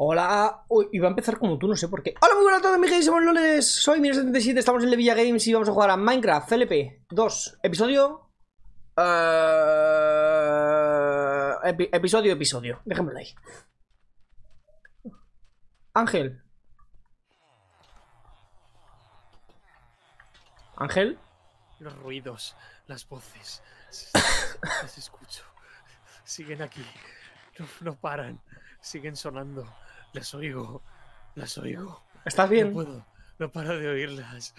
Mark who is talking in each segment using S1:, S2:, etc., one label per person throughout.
S1: Hola, Uy, iba a empezar como tú, no sé por qué. Hola, muy buenas a todos, mis somos Loles. Soy Miro77, estamos en Levilla Games y vamos a jugar a Minecraft CLP 2, episodio. epi- episodio, episodio. Dejémoslo ahí. Ángel. Ángel.
S2: Los ruidos, las voces. Las escucho. Siguen aquí. No, no paran. Siguen sonando. Las oigo. Las oigo.
S1: ¿Estás
S2: No
S1: bien?
S2: puedo. No paro de oírlas.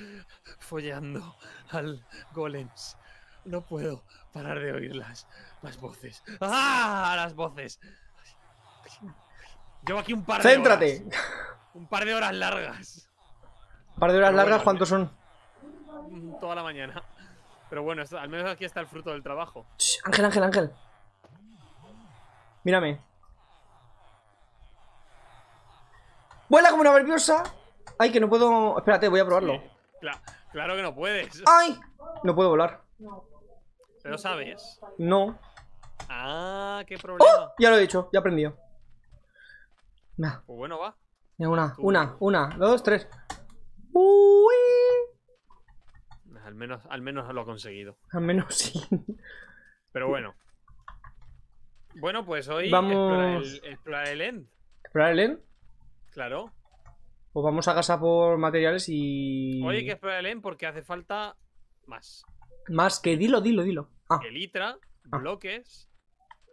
S2: Follando al golems. No puedo parar de oírlas. Las voces. ¡Ah! Las voces. Llevo aquí un par de
S1: Céntrate.
S2: horas. Un par de horas largas.
S1: Un par de horas
S2: Pero
S1: largas,
S2: bueno,
S1: ¿cuántos son?
S2: Toda la mañana. Pero bueno, al menos aquí está el fruto del trabajo.
S1: Ángel, Ángel, Ángel. Mírame. Vuela como una nerviosa. Ay, que no puedo. Espérate, voy a probarlo.
S2: Cla- claro que no puedes.
S1: ¡Ay! No puedo volar.
S2: Pero sabes.
S1: No.
S2: Ah, qué
S1: ¡Oh!
S2: problema.
S1: Ya lo he dicho, ya he aprendido. Nah,
S2: Pues bueno, va.
S1: mira, una, una, una, dos, tres. Uy.
S2: Al menos, al menos lo ha conseguido.
S1: Al menos sí.
S2: Pero bueno. Bueno, pues hoy
S1: Vamos-
S2: explorar el, explorar el end.
S1: ¿Explorar el end?
S2: Claro.
S1: Pues vamos a casa por materiales y.
S2: Hay que explorar el end porque hace falta más.
S1: Más que dilo, dilo, dilo. Ah,
S2: Elitra,
S1: Ah.
S2: bloques,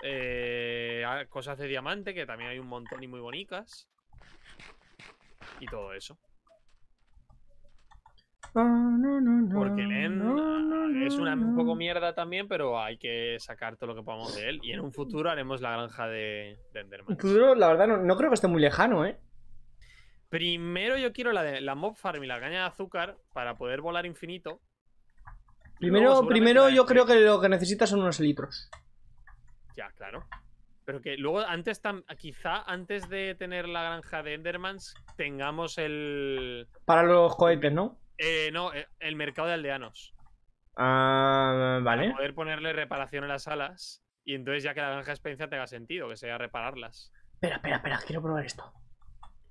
S2: eh, cosas de diamante, que también hay un montón y muy bonitas. Y todo eso.
S1: Ah, no, no, no,
S2: Porque
S1: no,
S2: ah, es una, un poco mierda también, pero hay que sacar todo lo que podamos de él. Y en un futuro haremos la granja de, de Endermans.
S1: Futuro, la verdad, no, no creo que esté muy lejano, ¿eh?
S2: Primero yo quiero la de la mob farm y la caña de azúcar para poder volar infinito.
S1: Primero, primero yo creo que lo que necesitas son unos elitros.
S2: Ya, claro. Pero que luego antes tam- quizá antes de tener la granja de Endermans tengamos el
S1: Para los cohetes, ¿no?
S2: eh, no, eh, el mercado de aldeanos.
S1: Ah,
S2: Para
S1: vale.
S2: poder ponerle reparación a las alas. Y entonces ya que la granja de experiencia tenga sentido, que sea repararlas.
S1: Espera, espera, espera, quiero probar esto.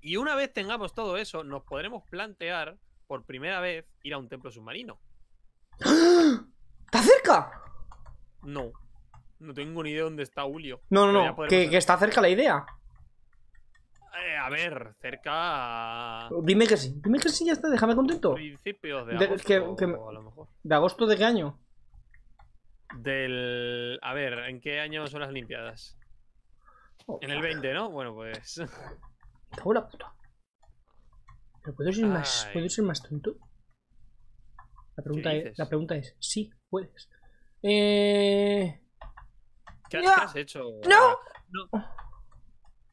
S2: Y una vez tengamos todo eso, nos podremos plantear por primera vez ir a un templo submarino.
S1: ¿Está cerca?
S2: No. No tengo ni idea dónde está Julio.
S1: No, no, no, que, que está cerca la idea.
S2: Eh, a ver, cerca a
S1: Dime que sí, dime que sí, ya está, déjame contento.
S2: principios de
S1: De-
S2: agosto,
S1: que- que-
S2: a lo mejor.
S1: ¿De agosto de qué año?
S2: Del... A ver, ¿en qué año son las Olimpiadas?
S1: Oh,
S2: En el 20, ¿no? Bueno, pues...
S1: Me cago en la puta. ¿Pero puedo ser más,
S2: Ay.
S1: ¿puedo ser más tonto? La pregunta, es, la pregunta es, sí, puedes. Eh...
S2: ¿Qué,
S1: ¡No!
S2: qué has hecho?
S1: ¡No!
S2: No.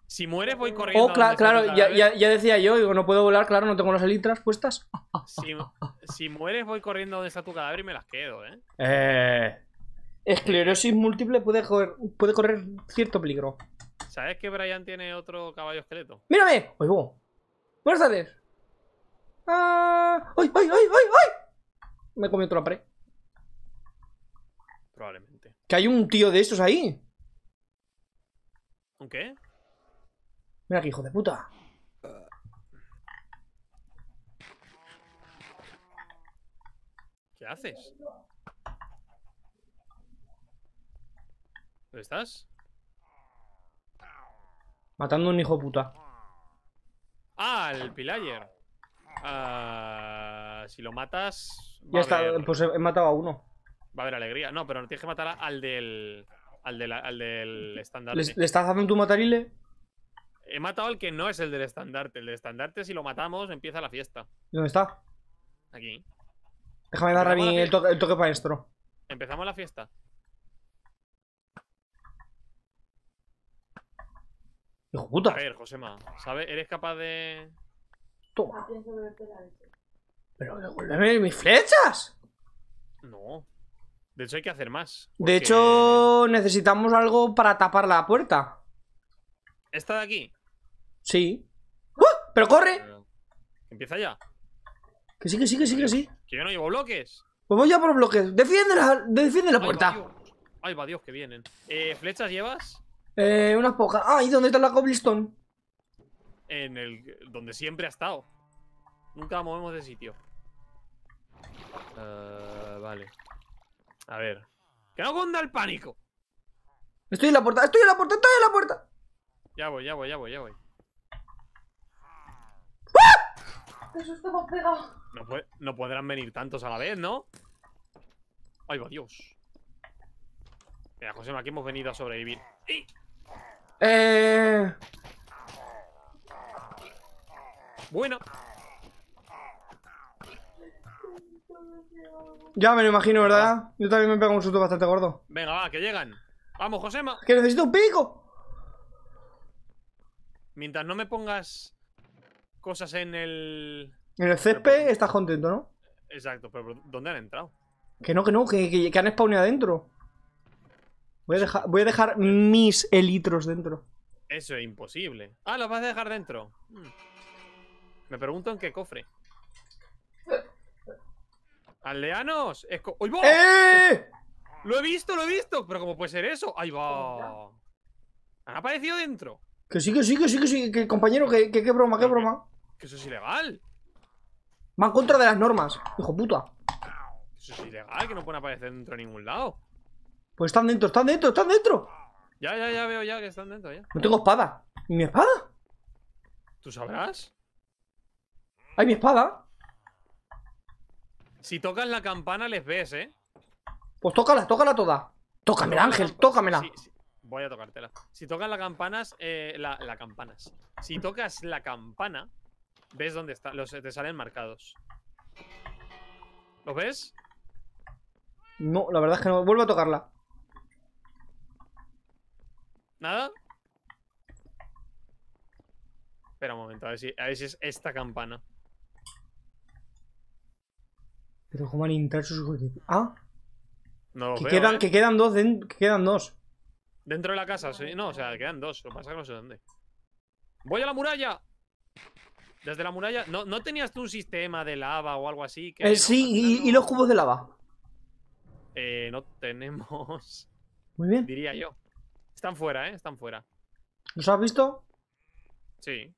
S2: Si mueres voy corriendo.
S1: Oh, cla-
S2: donde está
S1: claro, ya, ya, ya decía yo, digo, no puedo volar, claro, no tengo las elitras puestas.
S2: Si, si mueres voy corriendo donde está tu cadáver y me las quedo, ¿eh?
S1: Eh... Esclerosis múltiple puede correr, puede correr cierto peligro.
S2: ¿Sabes que Brian tiene otro caballo esqueleto?
S1: ¡Mírame! ¡Oigo! ¡Buenas tardes! ¡Ah! ¡Ay, ay, ay, ay, ay! Me he comido toda la pared.
S2: Probablemente.
S1: Que hay un tío de estos ahí.
S2: ¿Un qué?
S1: Mira que hijo de puta.
S2: ¿Qué haces? ¿Dónde estás?
S1: Matando a un hijo de puta.
S2: Ah, el pillager. Ah, si lo matas.
S1: Ya está,
S2: haber-
S1: pues he, matado a uno.
S2: Va a haber alegría. No, pero no tienes que matar al del. Al del, al del estandarte.
S1: ¿Le, le estás haciendo tu matarile?
S2: He matado al que no es el del estandarte. El del estandarte, si lo matamos, empieza la fiesta.
S1: ¿Dónde está?
S2: Aquí.
S1: Déjame dar a mí el toque, el toque maestro.
S2: Empezamos la fiesta.
S1: Hijo de
S2: A
S1: puta.
S2: ver, Josema, ¿sabes? ¿Eres capaz de.?
S1: Toma. Pero devuélveme mis flechas.
S2: No. De hecho, hay que hacer más.
S1: De hecho, necesitamos algo para tapar la puerta.
S2: ¿Esta de aquí?
S1: Sí. ¡Uh! ¡Pero corre!
S2: ¿Empieza ya?
S1: Que sí, que sí, que sí, que sí.
S2: Que yo no llevo bloques.
S1: Pues voy ya por bloques. Defiende la, defiende la
S2: Ay, va,
S1: puerta.
S2: Dios. Ay, va Dios, que vienen. Eh, ¿Flechas llevas?
S1: Eh, unas pocas. Ah, ¿y dónde está la cobblestone?
S2: en el donde siempre ha estado. Nunca la movemos de sitio. Eh, vale. A ver. ¡Que no cunda el pánico!
S1: Estoy en la puerta, estoy en la puerta, estoy en la puerta.
S2: Ya voy, ya voy, ya voy, ya voy.
S3: Eso estaba pegado.
S2: No, puede- no podrán venir tantos a la vez, ¿no? Ay, va Dios. Mira, José, aquí hemos venido a sobrevivir. ¡Ey!
S1: Eh...
S2: Bueno,
S1: Ya me lo imagino, ¿verdad? Yo también me pego un susto bastante gordo.
S2: venga, va, que llegan. Vamos, Josema.
S1: ¡Que necesito un pico!
S2: Mientras no me pongas cosas en el.
S1: En el césped estás contento, ¿no?
S2: Exacto, pero ¿dónde han entrado?
S1: Que no, que no, que, que- que han spawnado adentro. Voy a, dejar, voy a dejar mis elitros dentro.
S2: Eso es imposible. Ah, los vas a dejar dentro. Hmm. Me pregunto en qué cofre. ¡Aldeanos! Esco ¡Uy, va!
S1: ¡Eh!
S2: ¡Lo he visto, lo he visto! Pero ¿cómo puede ser eso? ¡Ahí va! ¿Han aparecido dentro?
S1: Que sí, que sí, que sí, que sí, que compañero, que, que, que broma, que broma.
S2: Que eso es ilegal.
S1: Va en contra de las normas, hijo puta.
S2: Eso es ilegal, que no pueden aparecer dentro de ningún lado.
S1: Pues están dentro, están dentro, están dentro.
S2: Ya, ya, ya veo ya que están dentro ya.
S1: No tengo espada. ¿Y mi espada?
S2: ¿Tú sabrás?
S1: ¡Ay, mi espada!
S2: Si tocas la campana les ves, ¿eh?
S1: Pues tócala, tócala toda. Tócamela, Ángel,
S2: campa-
S1: tócamela.
S2: Sí, sí. Voy a tocártela. Si tocas las campanas, eh, la, la campanas. Si tocas la campana, ves dónde está, los te salen marcados. ¿Los ves?
S1: No, la verdad es que no. Vuelvo a tocarla.
S2: ¿Nada? Espera un momento, a ver si, a ver si es esta campana.
S1: Pero cómo han entrado sus Ah,
S2: No los
S1: que
S2: veo,
S1: quedan,
S2: ¿eh?
S1: que quedan dos, que quedan dos.
S2: Dentro de la casa, sí. No, o sea, quedan dos. Lo que pasa es que no sé dónde. ¡Voy a la muralla! Desde la muralla. ¿No, ¿no tenías tú un sistema de lava o algo así? Que,
S1: Eh,
S2: no?
S1: sí, y, los cubos de lava.
S2: Eh, no tenemos.
S1: Muy bien.
S2: Diría yo. Están fuera, ¿eh? Están fuera.
S1: ¿Los has visto?
S2: Sí.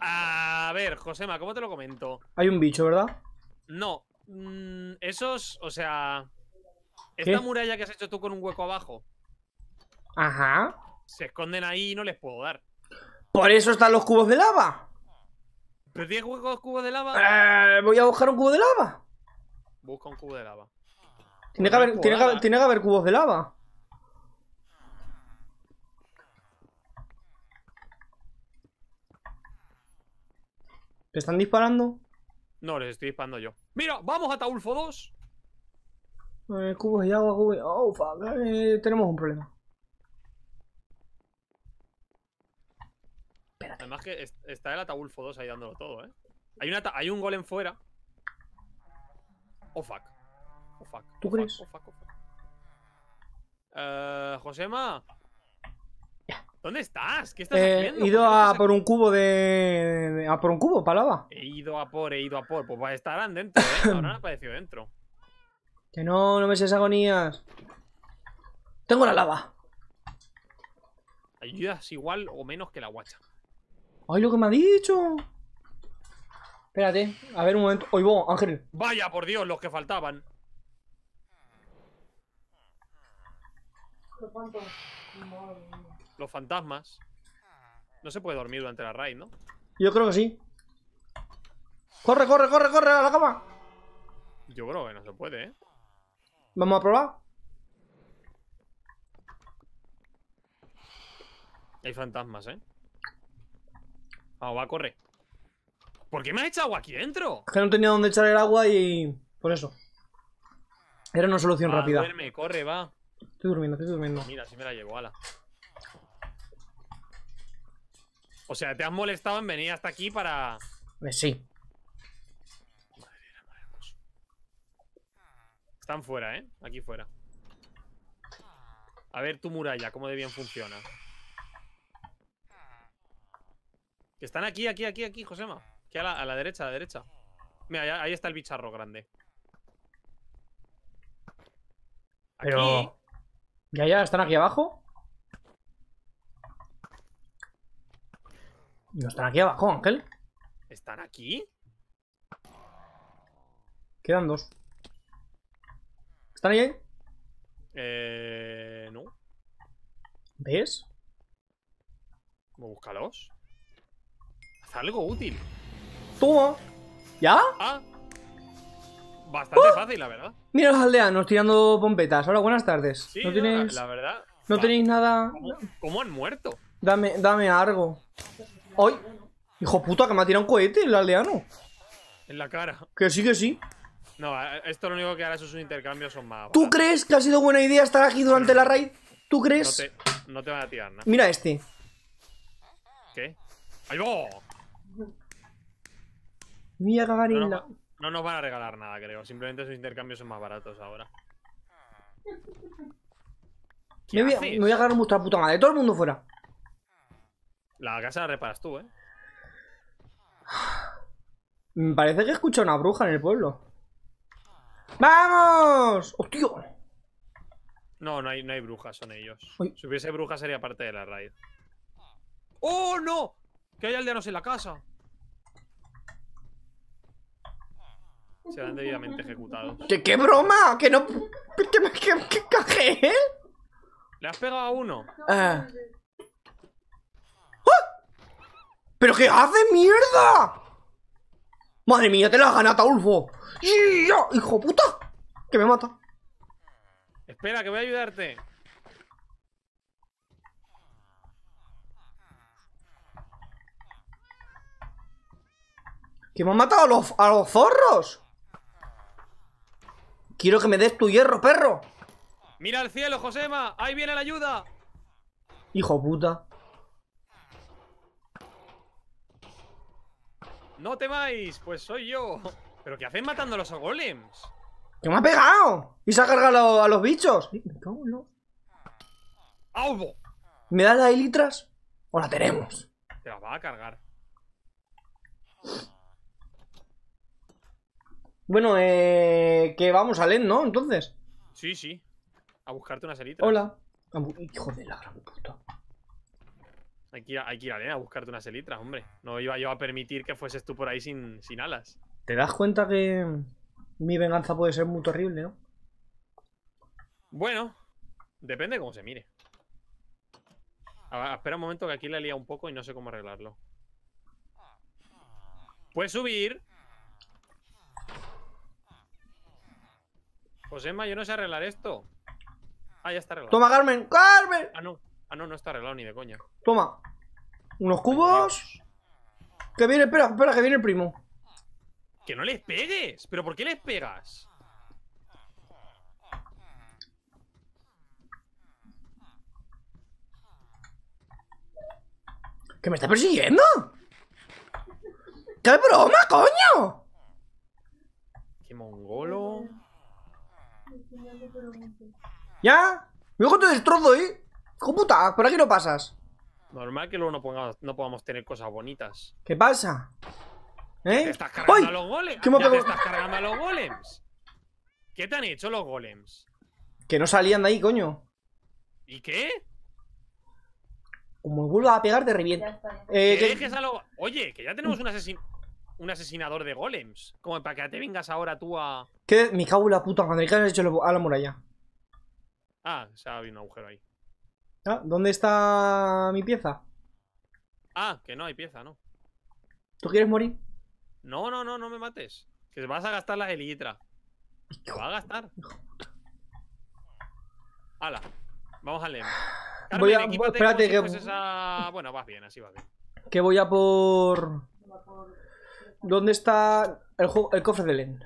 S2: A ver, Josema, ¿cómo te lo comento?
S1: Hay un bicho, ¿verdad?
S2: No. mm, esos, o sea.
S1: ¿Qué?
S2: Esta muralla que has hecho tú con un hueco abajo.
S1: Ajá.
S2: Se esconden ahí y no les puedo dar.
S1: Por eso están los cubos de lava.
S2: ¿Pero tienes huecos cubos de lava?
S1: Eh, voy a buscar un cubo de lava.
S2: Busca un cubo de lava.
S1: Tiene
S2: Pues
S1: que,
S2: no
S1: haber,
S2: les
S1: tiene,
S2: puedo
S1: que, haber-
S2: dar.
S1: tiene que haber cubos de lava. ¿Te están disparando?
S2: No, les estoy disparando yo. ¡Mira! ¡Vamos a Taulfo 2!
S1: Eh, cubos de agua, cubos. Oh, fuck. eh, tenemos un problema.
S2: Además que es- está el Ataulfo 2 ahí dándolo todo, ¿eh? Hay, una hay un golem fuera. Oh, fuck. Oh, fuck.
S1: ¿Tú
S2: oh, fuck,
S1: crees?
S2: oh, fuck, oh, fuck. Eh, Josema. ¿Dónde estás? ¿Qué estás
S1: Eh,
S2: haciendo?
S1: he ido
S2: ¿Por qué no
S1: a por un cubo de... de- A por un cubo, para lava.
S2: He ido a por, he ido a por. Pues estarán dentro, ¿eh? Ahora han aparecido dentro.
S1: Que no, no me seas agonías. Tengo la lava.
S2: Ayudas igual o menos que la guacha.
S1: Ay, lo que me ha dicho. Espérate, a ver un momento. Oye, vos, Ángel.
S2: Vaya, por Dios, los que faltaban.
S3: ¿Pero cuánto? Madre.
S2: Los fantasmas. No se puede dormir durante la raid, ¿no?
S1: Yo creo que sí. Corre, corre, corre, corre a la cama.
S2: Yo creo que no se puede, ¿eh?
S1: Vamos a probar.
S2: Hay fantasmas, ¿eh? Vamos, va, corre. ¿Por qué me has echado agua aquí dentro?
S1: Es que no tenía dónde echar el agua y. Por eso. Era una solución
S2: Va,
S1: rápida.
S2: duerme, corre, va.
S1: Estoy durmiendo, estoy durmiendo.
S2: Mira, si me la llevo, ala. O sea, te has molestado en venir hasta aquí para.
S1: Eh, sí.
S2: Están fuera, ¿eh? Aquí fuera. A ver tu muralla, cómo de bien funciona. Que están aquí, aquí, aquí, aquí, Josema. Que a la, a la derecha, a la derecha. Mira, ahí está el bicharro grande. Aquí.
S1: Pero- Ya, ya, están aquí abajo. No están aquí abajo, Ángel.
S2: ¿Están aquí?
S1: Quedan dos. ¿Están ahí?
S2: Eh. No.
S1: ¿Ves?
S2: Búscalos. Haz algo útil.
S1: Toma. ¿Ya?
S2: Ah. Bastante fácil, la verdad.
S1: Mira los aldeanos tirando pompetas. Hola, buenas tardes.
S2: Sí,
S1: ¿No
S2: no,
S1: tenéis,
S2: la, la verdad.
S1: ¿no
S2: Va,
S1: tenéis nada?
S2: ¿Cómo, cómo han muerto?
S1: Dame, dame algo. ¡Ay! Hijo puta, que me ha tirado un cohete el aldeano.
S2: En la cara.
S1: Que sí, que sí.
S2: No, a- esto lo único que hará es sus intercambios son más.
S1: ¿Tú
S2: baratos.
S1: crees que ha sido buena idea estar aquí durante la raid? ¿Tú
S2: No
S1: crees?
S2: te, no te van a tirar nada.
S1: Mira este.
S2: ¿Qué? ¡Ahí va!
S1: Mira
S2: No, no, no nos van a regalar nada, creo. Simplemente sus intercambios son más baratos ahora. ¿Qué
S1: Me voy, a, me voy a agarrar vuestra puta madre. Todo el mundo fuera.
S2: La casa la reparas tú, ¿eh?
S1: Me parece que he escuchado una bruja en el pueblo. ¡Vamos! ¡Hostia!
S2: No, no hay, no hay brujas, son ellos.
S1: Uy.
S2: Si hubiese brujas sería parte de la raid. ¡Oh, no! Que hay aldeanos en la casa. Serán debidamente ejecutados.
S1: ¿Qué, qué broma? Que no. ¿Qué, qué, qué caje, eh?
S2: ¿Le has pegado a uno?
S1: Ah. ¡Ah! ¿Pero qué hace, mierda? Madre mía, te la has ganado, Taulfo. ¡Ya! ¡Hijo puta! Que me mata.
S2: Espera, que voy a ayudarte.
S1: ¡Que me han matado a los, a los zorros! Quiero que me des tu hierro, perro.
S2: ¡Mira al cielo, Josema! ¡Ahí viene la ayuda!
S1: Hijo puta.
S2: ¡No temáis! Pues soy yo. ¿Pero qué hacen matando a los golems?
S1: ¡Que me ha pegado! Y se ha cargado a, los bichos. Me cago en lo-
S2: ¡Au!
S1: ¿Me das las elitras? ¿O la tenemos?
S2: Te las va a cargar.
S1: Bueno, eh. Que vamos a Len, ¿no? Entonces.
S2: Sí, sí. A buscarte unas elitras.
S1: Hola. Hijo de la gran puta.
S2: Hay que ir a, hay que ir a buscarte unas elitras, hombre. No iba yo a permitir que fueses tú por ahí sin, sin alas.
S1: ¿Te das cuenta que mi venganza puede ser muy terrible, no?
S2: Bueno, depende cómo se mire. A espera un momento que aquí le he liado un poco y no sé cómo arreglarlo. ¿Puedes subir? Josema, yo no sé arreglar esto. Ah, ya está arreglado.
S1: Toma, Carmen. ¡Carmen!
S2: Ah, no. Ah, no, no está arreglado ni de coña.
S1: Toma. Unos cubos. Que viene, espera, espera, que viene el primo.
S2: ¡Que no les pegues! ¿Pero por qué les pegas?
S1: ¿Que me está persiguiendo? ¡Qué broma, coño!
S2: ¡Qué mongolo!
S1: ¿Ya? Luego te destrozo, ¿eh? Hijo puta, por aquí no pasas.
S2: Normal que luego no, pongamos, no podamos tener cosas bonitas.
S1: ¿Qué pasa?
S2: ¿Te
S1: ¿Eh?
S2: estás cargando
S1: ¡Ay!
S2: a los golems?
S1: ¿Qué me ha
S2: ¿Ya te estás cargando a los golems? ¿Qué te han hecho los golems?
S1: Que no salían de ahí, coño.
S2: ¿Y qué?
S1: Como me vuelva a pegar, te
S3: está.
S1: Eh,
S2: Que
S1: que-
S2: dejes a los... Oye, que ya tenemos un, asesin... un asesinador de golems. Como para que te vengas ahora tú a...
S1: que me cago en la puta madre. ¿Qué has hecho a la muralla?
S2: Ah, se ha habido un agujero ahí.
S1: Ah, ¿Dónde está mi pieza?
S2: Ah, que no hay pieza, ¿no?
S1: ¿Tú quieres morir?
S2: No, no, no, no me mates. Que vas a gastar las elitras. Te va a gastar. Hala, vamos a leer.
S1: Voy a- espérate que-
S2: Bueno, vas bien, así vas bien.
S1: Que voy a por... ¿Dónde está el, juego- el cofre de Len?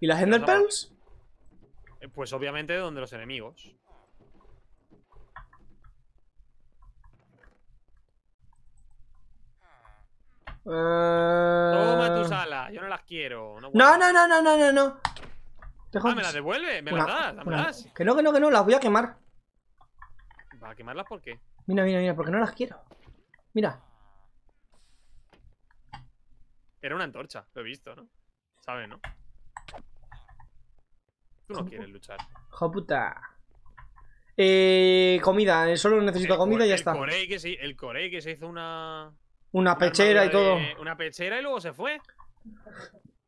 S1: ¿Y las Ender. Pearls?
S2: Eh, Pues obviamente donde los enemigos. Toma
S1: Eh...
S2: tus alas, yo no las quiero. No,
S1: No, no, no, no, no, no,
S2: Ah, me las devuelve, me las das,
S1: una-
S2: dámelas.
S1: Que no, que no, que no, las voy a quemar.
S2: ¿Para quemarlas por qué?
S1: Mira, mira, mira, porque no las quiero. Mira.
S2: Era una antorcha, lo he visto, ¿no? ¿Sabes, no? Tú no quieres luchar.
S1: Hijo puta. Eh, comida, eh, solo necesito
S2: El
S1: comida y ya está.
S2: Corey que se, el Corey que se hizo una.
S1: Una
S2: una
S1: pechera y todo.
S2: de- Una pechera y luego se fue.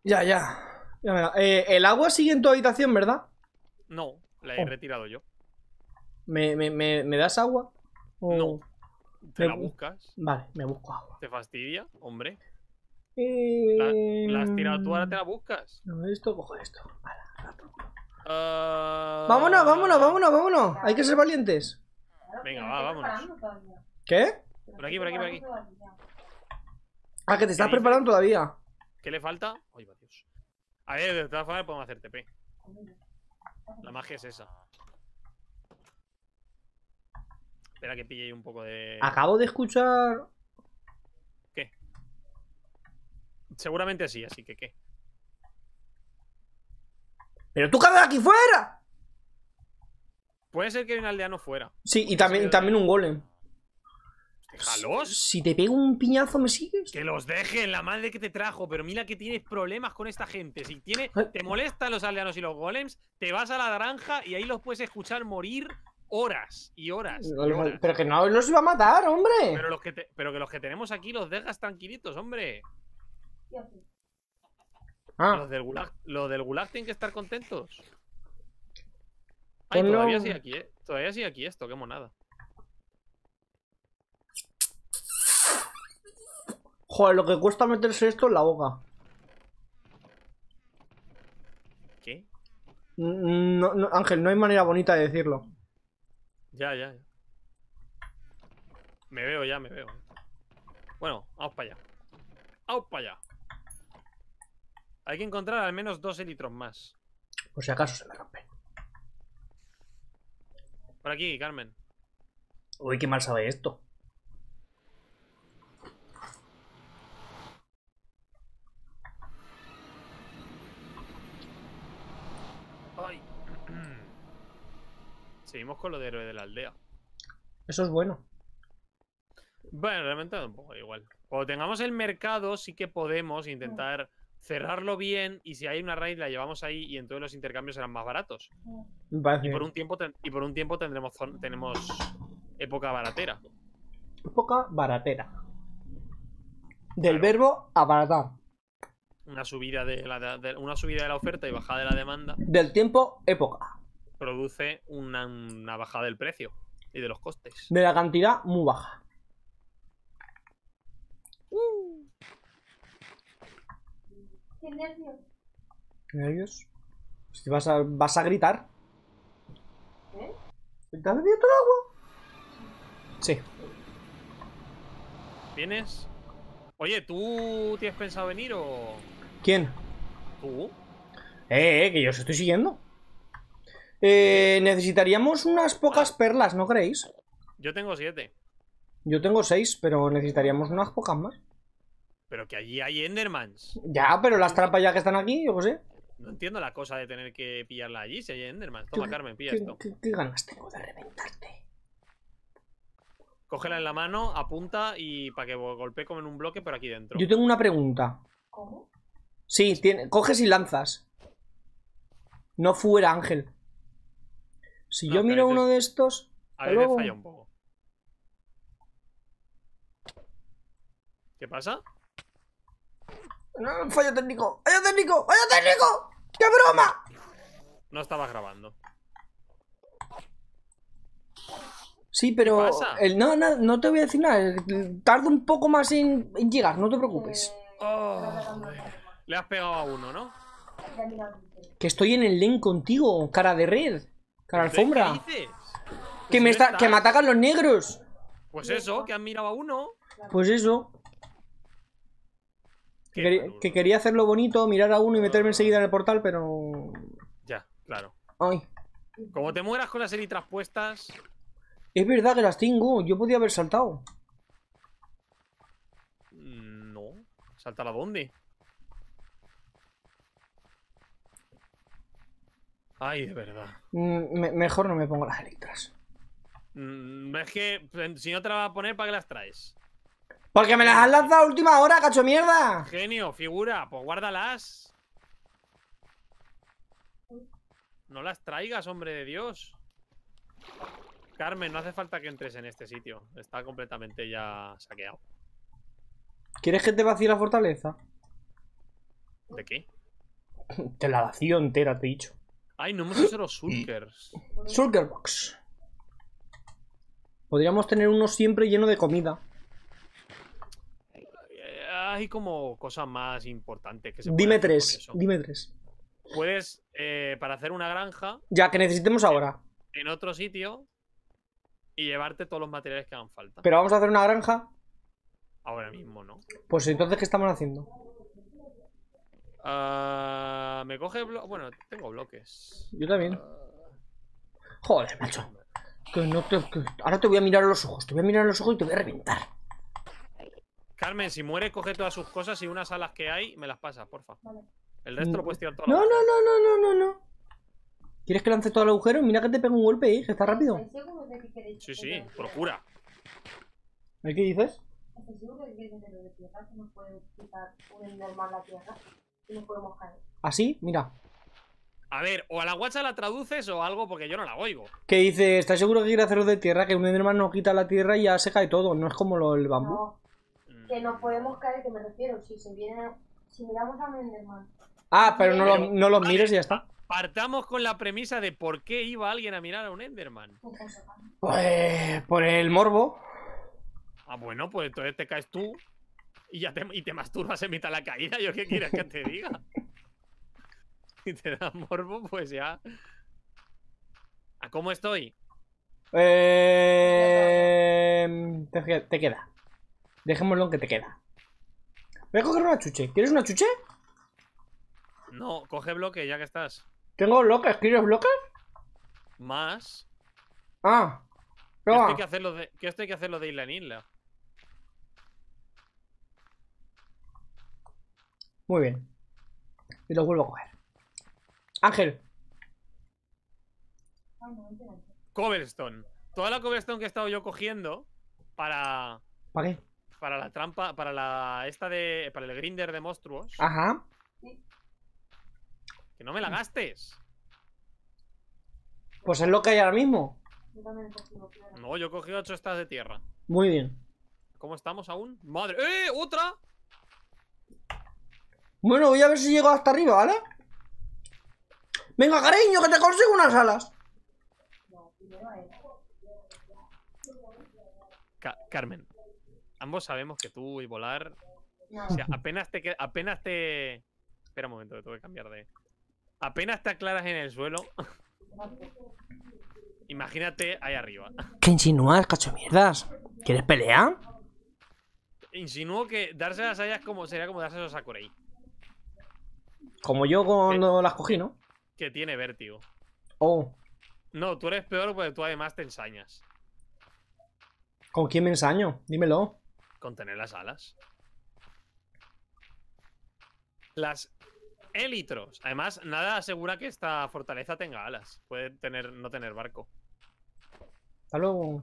S1: Ya, ya. Ya me da. Eh, el agua sigue en tu habitación, ¿verdad?
S2: No, la he
S1: Oh.
S2: retirado yo.
S1: ¿Me, me, me, me das agua? O-
S2: No. Te la buscas.
S1: Vale, me busco agua.
S2: ¿Te fastidia? Hombre.
S1: Eh...
S2: La has tirado tú, ahora te la buscas.
S1: No, esto, cojo esto. Vale.
S2: Ah,
S1: Vámonos, vámonos, vámonos, vámonos. Hay que ser valientes.
S2: Venga, va, vámonos.
S3: preparando todavía.
S1: ¿Qué?
S2: Por aquí, por aquí, por aquí.
S1: Ah, que te estás preparando todavía.
S2: ¿Qué le falta? Ay, va Dios. A ver, de todas formas podemos hacer TP. La magia es esa. Espera que pille ahí un poco de.
S1: Acabo de escuchar.
S2: ¿Qué? Seguramente sí, así que ¿qué?
S1: ¡Pero tú cabes aquí fuera!
S2: Puede ser que un aldeano fuera.
S1: Sí, y también, y también un golem.
S2: ¡Déjalos!
S1: Si te pego un piñazo, ¿me sigues?
S2: Que los dejen, la madre que te trajo. Pero mira que tienes problemas con esta gente. Si tiene, te molestan los aldeanos y los golems, te vas a la granja y ahí los puedes escuchar morir horas y horas. y horas.
S1: Pero que no los iba a matar, hombre.
S2: Pero, los que te- pero que los que tenemos aquí los dejas tranquilitos, hombre.
S1: Ah,
S2: Los del gulag, los del gulag tienen que estar contentos. Ay,
S1: Ponlo-
S2: todavía sigue aquí, eh. Todavía sigue aquí esto, qué monada.
S1: joder, lo que cuesta meterse esto en la boca.
S2: ¿Qué?
S1: No, no, Ángel, no hay manera bonita de decirlo.
S2: Ya, ya, ya. Me veo ya, me veo. Bueno, vamos para allá. Vamos para allá. Hay que encontrar al menos dos elitros más.
S1: Por si acaso se me rompe.
S2: Por aquí, Carmen.
S1: Uy, qué mal sabe esto.
S2: Ay. Seguimos con lo de héroe de la aldea.
S1: Eso es bueno.
S2: Bueno, realmente un poco igual. Cuando tengamos el mercado, sí que podemos intentar cerrarlo bien. Y si hay una raid, la llevamos ahí y entonces los intercambios serán más baratos.
S1: Me parece
S2: Y por un tiempo, ten- y por un tiempo tendremos tenemos época baratera.
S1: poca baratera. Del
S2: Claro.
S1: verbo abaratar.
S2: Una subida de la, de- una subida de la oferta y bajada de la demanda
S1: Del tiempo, época.
S2: produce una, una bajada del precio y de los costes.
S1: De la cantidad, muy baja.
S3: Qué nervios.
S1: ¿Qué nervios? Si vas a, vas a gritar.
S3: ¿Eh?
S1: ¿Te has bebido todo el agua? Sí.
S2: ¿Vienes? Oye, ¿tú tienes pensado venir o...?
S1: ¿Quién?
S2: ¿Tú?
S1: Eh, eh, que yo os estoy siguiendo. Eh, necesitaríamos unas pocas perlas, ¿no creéis?
S2: Yo tengo siete.
S1: Yo tengo seis, pero necesitaríamos unas pocas más.
S2: Pero que allí hay Endermans.
S1: Ya, pero las trampas ya que están aquí, yo qué sé.
S2: No entiendo la cosa de tener que pillarla allí si hay Endermans. Toma, Carmen, pilla
S1: ¿Qué,
S2: esto.
S1: qué- qué ganas tengo de reventarte?
S2: Cógela en la mano, apunta y para que golpee como en un bloque, pero aquí dentro.
S1: Yo tengo una pregunta.
S3: ¿Cómo?
S1: Sí, tiene, coges y lanzas. No fuera, Ángel. Si
S2: No,
S1: yo miro
S2: veces-
S1: uno de estos.
S2: A veces
S1: luego.
S2: falla un poco. ¿Qué pasa?
S1: No, fallo técnico. ¡Fallo técnico! ¡Fallo técnico! ¡Qué broma!
S2: No estabas grabando.
S1: Sí, pero.
S2: pasa?
S1: el- no, no, no te voy a decir nada. Tarda un poco más en, en llegar, no te preocupes.
S2: Oh, Le has pegado a uno, ¿no?
S1: Que estoy en el lane contigo, cara de red. Cara
S2: ¿Qué
S1: alfombra.
S2: dices?
S1: Que
S2: Pues
S1: me, está, que me atacan los negros.
S2: Pues eso, que han mirado a uno.
S1: Pues eso. Que, quería- que quería hacerlo bonito, mirar a uno y meterme enseguida en el portal, pero.
S2: Ya, claro.
S1: Ay.
S2: Como te mueras con las elitras puestas.
S1: Es verdad que las tengo. Yo podía haber saltado.
S2: mm, No. ¿Saltar a dónde? Ay, de verdad.
S1: Mm, me- mejor no me pongo las elitras.
S2: Mm, es que si no te la vas a poner, ¿para qué las traes?
S1: Porque me las han lanzado a última hora, cacho mierda.
S2: Genio, figura, pues guárdalas. No las traigas, hombre de Dios. Carmen, no hace falta que entres en este sitio. Está completamente ya saqueado.
S1: ¿Quieres que te vacíe la fortaleza?
S2: ¿De qué?
S1: Te la vacío entera, te he dicho.
S2: Ay, no hemos hecho los sulkers.
S1: Shulker Box. Podríamos tener uno siempre lleno de comida.
S2: Hay como cosas más importantes que se
S1: Dime tres, dime tres.
S2: Puedes, eh, para hacer una granja
S1: Ya, que necesitemos ahora.
S2: en otro sitio y llevarte todos los materiales que hagan falta.
S1: Pero vamos a hacer una granja.
S2: Ahora mismo, ¿no?
S1: Pues entonces, ¿qué estamos haciendo?
S2: Ah, me coge blo- Bueno, tengo bloques.
S1: Yo también.
S2: Ah,
S1: Joder, macho. Que no te- que- Ahora te voy a mirar a los ojos. Te voy a mirar a los ojos y te voy a reventar.
S2: Carmen, si muere, coge todas sus cosas y unas alas que hay, me las pasas, porfa.
S3: Vale.
S2: El resto lo puedes tirar todo.
S1: No, no, no, no, no, no, no. ¿Quieres que lance todo el agujero? Mira que te pego un golpe, eh, que está rápido.
S3: ¿Estáis seguros de que queréis
S2: Sí, sí, procura.
S1: ¿Eh, ¿Qué dices?
S3: tierra? ¿Estáis seguros de que queréis hacer lo de tierra? Que nos pueden quitar un enderman la tierra y nos podemos caer.
S1: Así, mira.
S2: A ver, o a la guacha la traduces o algo porque yo no la oigo.
S1: Que dice, ¿estás seguro que quiere hacerlo de tierra? Que un Enderman no quita la tierra y ya se cae todo. No es como lo del bambú.
S3: No. Que nos podemos caer, que me refiero, si se viene, si miramos a un enderman.
S1: Ah, pero no, lo, no los mires y ya está.
S2: Partamos con la premisa de por qué iba alguien a mirar a un Enderman.
S3: pues
S1: por el morbo.
S2: Ah, bueno, pues entonces te caes tú y ya te, y te masturbas en mitad de la caída. ¿Yo qué quieres que te diga? Y te da morbo, pues ya. ¿A cómo estoy?
S1: Eh... Te queda. Dejémoslo en que te queda. Voy a coger una chuche. ¿Quieres una chuche?
S2: No, coge bloque ya que estás.
S1: Tengo bloques. ¿Quieres bloques?
S2: Más.
S1: Ah.
S2: Que esto, hay que hacerlo de, que esto hay que hacerlo de isla en isla.
S1: Muy bien. Y lo vuelvo a coger. Ángel.
S2: Cobblestone. Toda la cobblestone que he estado yo cogiendo para.
S1: ¿Para qué?
S2: Para la trampa. Para la. Esta de. Para el grinder de monstruos.
S1: Ajá.
S2: Que no me la gastes.
S1: Pues es lo que hay ahora mismo.
S3: Yo también he cogido piedra.
S2: No, yo he cogido 8 estas de tierra.
S1: Muy bien.
S2: ¿Cómo estamos aún? ¡Madre! ¡Eh! ¡Otra!
S1: Bueno, voy a ver si llego hasta arriba, ¿vale? Venga, cariño, que te consigo unas alas.
S2: Ca- Carmen. Ambos sabemos que tú y volar.
S3: No,
S2: O sea, apenas te. Apenas te. Espera un momento, que tengo que cambiar de. Apenas te aclaras en el suelo. Imagínate ahí arriba.
S1: ¿Qué insinúas, cacho de mierdas? ¿Quieres pelear?
S2: Insinúo que darse las hayas como sería como darse a Sakurei.
S1: Como yo cuando las cogí, ¿no?
S2: Que tiene vértigo.
S1: Oh,
S2: No, tú eres peor porque tú además te ensañas
S1: ¿con quién me ensaño? Dímelo.
S2: Con tener las alas. Las élitros. Además, nada asegura que esta fortaleza tenga alas. Puede tener, no tener barco.
S1: Hasta luego.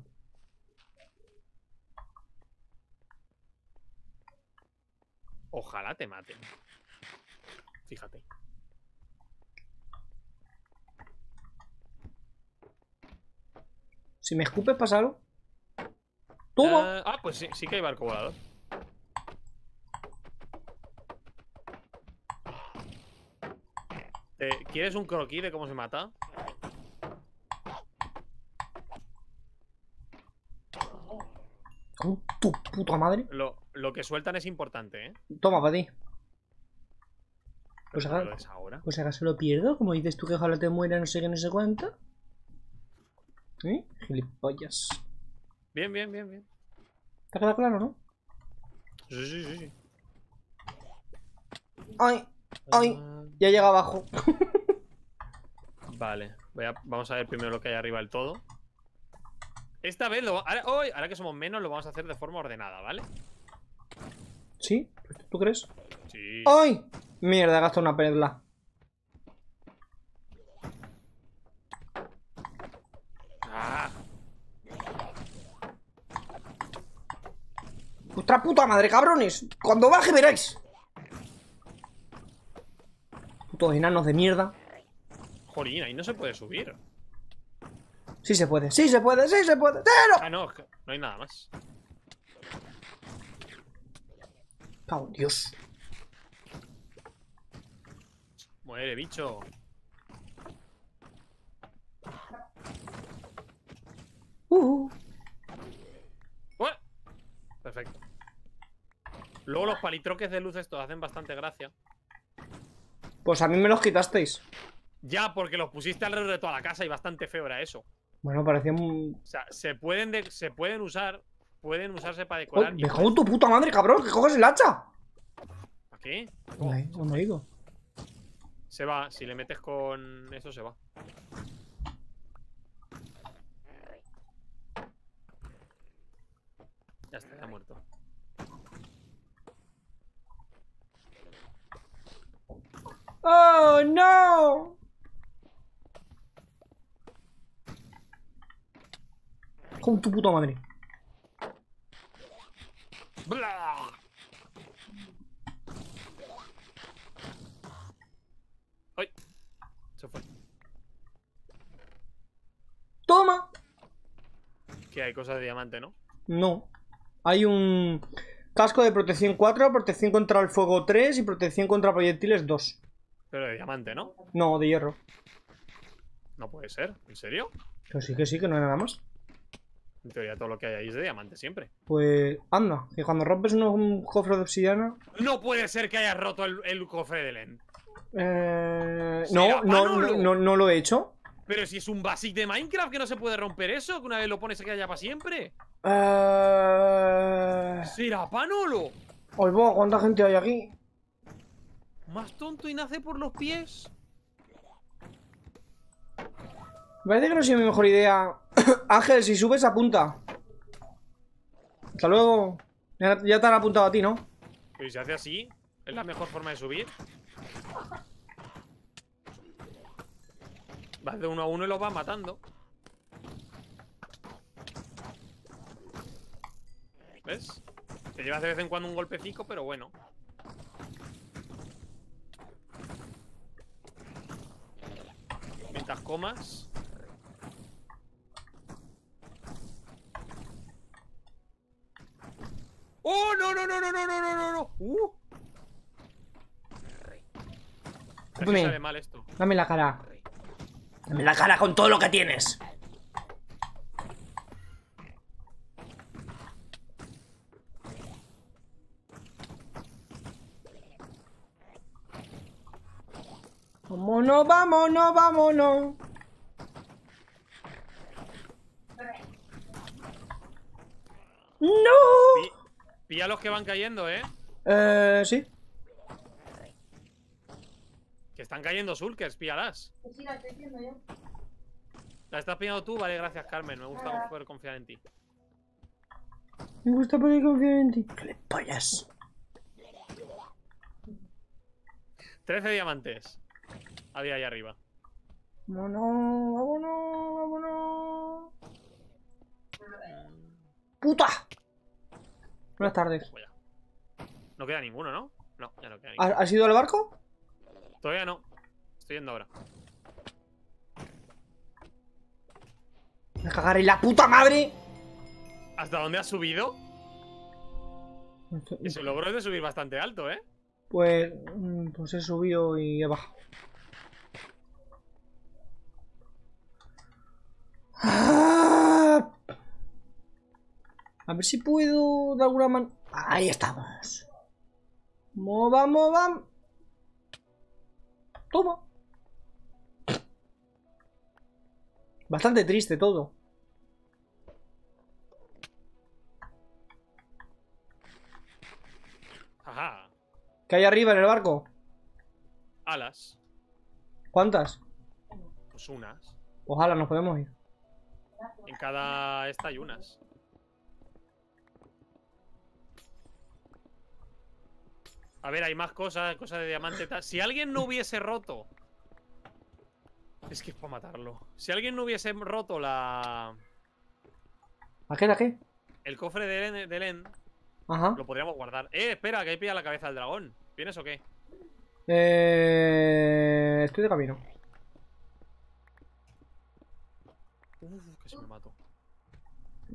S2: Ojalá te maten. Fíjate.
S1: Si me escupes, pasa algo. ¡Toma!
S2: Eh, ah, pues sí, sí que hay barco volador. Eh, ¿Quieres un croquis de cómo se mata?
S1: Con tu puta madre.
S2: Lo, lo que sueltan es importante, ¿eh?
S1: Toma, para ti. Pues haga-
S2: ahora.
S1: Pues acaso lo pierdo, como dices tú que ojalá te muera, no sé qué, no sé cuánto. ¿Eh? Gilipollas.
S2: Bien, bien, bien, bien.
S1: ¿Te ha quedado claro, no?
S2: Sí, sí, sí. sí.
S1: ¡Ay! ¡Ay!
S2: Ah,
S1: Ya llega abajo.
S2: Vale, voy a- vamos a ver primero lo que hay arriba del todo. Esta vez, lo, ahora, hoy, ahora que somos menos, lo vamos a hacer de forma ordenada, ¿vale?
S1: ¿Sí? ¿Tú crees?
S2: Sí.
S1: ¡Ay! Mierda, he gastado una perla.
S2: Ah,
S1: ¡Vuestra puta madre, cabrones! Cuando baje veréis. Putos enanos de mierda.
S2: jolín, ahí no se puede subir.
S1: Sí se puede, sí se puede, sí se puede. ¡Cero!
S2: Ah, no, no hay nada más.
S1: En Dios.
S2: Muere, bicho.
S1: Uh,
S2: Ué. Perfecto. Luego los palitroques de luz estos hacen bastante gracia.
S1: pues a mí me los quitasteis.
S2: Ya, porque los pusiste alrededor de toda la casa y bastante feo era eso.
S1: Bueno, parecía un...
S2: O sea, se pueden, de- se pueden usar. Pueden usarse para decorar.
S1: Oh,
S2: y
S1: en tu puta madre, cabrón, que coges el hacha.
S2: ¿Para qué?
S1: ¿Dónde, ¿Dónde he ido?
S2: Se va, si le metes con eso se va. Ya está, ya ha muerto.
S1: ¡Oh, no! Con tu puta madre.
S2: ¡Bla! ¡Ay! Se fue.
S1: ¡Toma!
S2: Que hay cosas de diamante, ¿no?
S1: No. Hay un casco de protección 4, protección contra el fuego 3 y protección contra proyectiles 2.
S2: Pero de diamante, ¿no?
S1: No, de hierro.
S2: No puede ser. ¿En serio?
S1: Que sí, que sí, que no hay nada más.
S2: En teoría todo lo que hay ahí es de diamante siempre.
S1: Pues anda, que cuando rompes uno- un cofre de obsidiana.
S2: No puede ser que hayas roto el, el cofre de Len.
S1: Eh, no, no, no, no, no lo he hecho.
S2: Pero si es un basic de Minecraft que no se puede romper eso, que una vez lo pones se queda para siempre.
S1: Eh...
S2: ¿Será Panolo?
S1: Oye, ¿cuánta gente hay aquí?
S2: Más tonto y nace por los pies.
S1: Me parece que no sea mi mejor idea. Ángel, si subes, apunta. Hasta luego. Ya, ya te han apuntado a ti, ¿no?
S2: Y se hace así, es la mejor forma de subir. Vas de uno a uno y los vas matando. ¿Ves? Te llevas de vez en cuando un golpecico, pero bueno. Mientras comas. ¡Oh, no, no, no, no, no, no, no, no, no! ¡Uh! Es que
S1: Escúpeme.
S2: sale mal esto.
S1: Dame la cara. Dame la cara con todo lo que tienes. Vámonos, vámonos, vámonos. ¡No!
S2: Pi- Pilla los que van cayendo, ¿eh?
S1: Eh, sí.
S2: Que están cayendo sulkers, píllalas.
S3: Que sí, la estoy viendo yo.
S2: ¿La estás pillando tú? Vale, gracias, Carmen. Me gusta poder confiar en ti.
S1: Me gusta poder confiar en ti. ¡Que le pollas!
S2: 13 diamantes. Había ahí arriba.
S1: Vámonos, vámonos, vámonos. ¡Puta! Buenas tardes.
S2: Pues. No queda ninguno, ¿no? No, ya no queda ninguno.
S1: ¿Has ido al barco?
S2: Todavía no. Estoy yendo ahora.
S1: Me cagaré la puta madre.
S2: ¿Hasta dónde has subido? Ese logro es de subir bastante alto, ¿eh?
S1: Pues, mm, pues he subido y he bajado. Ah. A ver si puedo de alguna manera. Ahí estamos. Mova, mova. Toma. Bastante triste todo.
S2: Ajá.
S1: ¿Qué hay arriba en el barco?
S2: Alas.
S1: ¿Cuántas?
S2: Pues unas.
S1: Ojalá nos podemos ir.
S2: En cada esta hay unas. A ver, hay más cosas, cosas de diamante. tal. Si alguien no hubiese roto. Es que es para matarlo. Si alguien no hubiese roto la.
S1: ¿A qué? ¿A qué?
S2: El cofre de Len, de Len,
S1: Ajá.
S2: lo podríamos guardar. Eh, espera, que ahí pilla la cabeza del dragón. ¿Vienes o qué?
S1: Eh... Estoy de camino.
S2: Uf,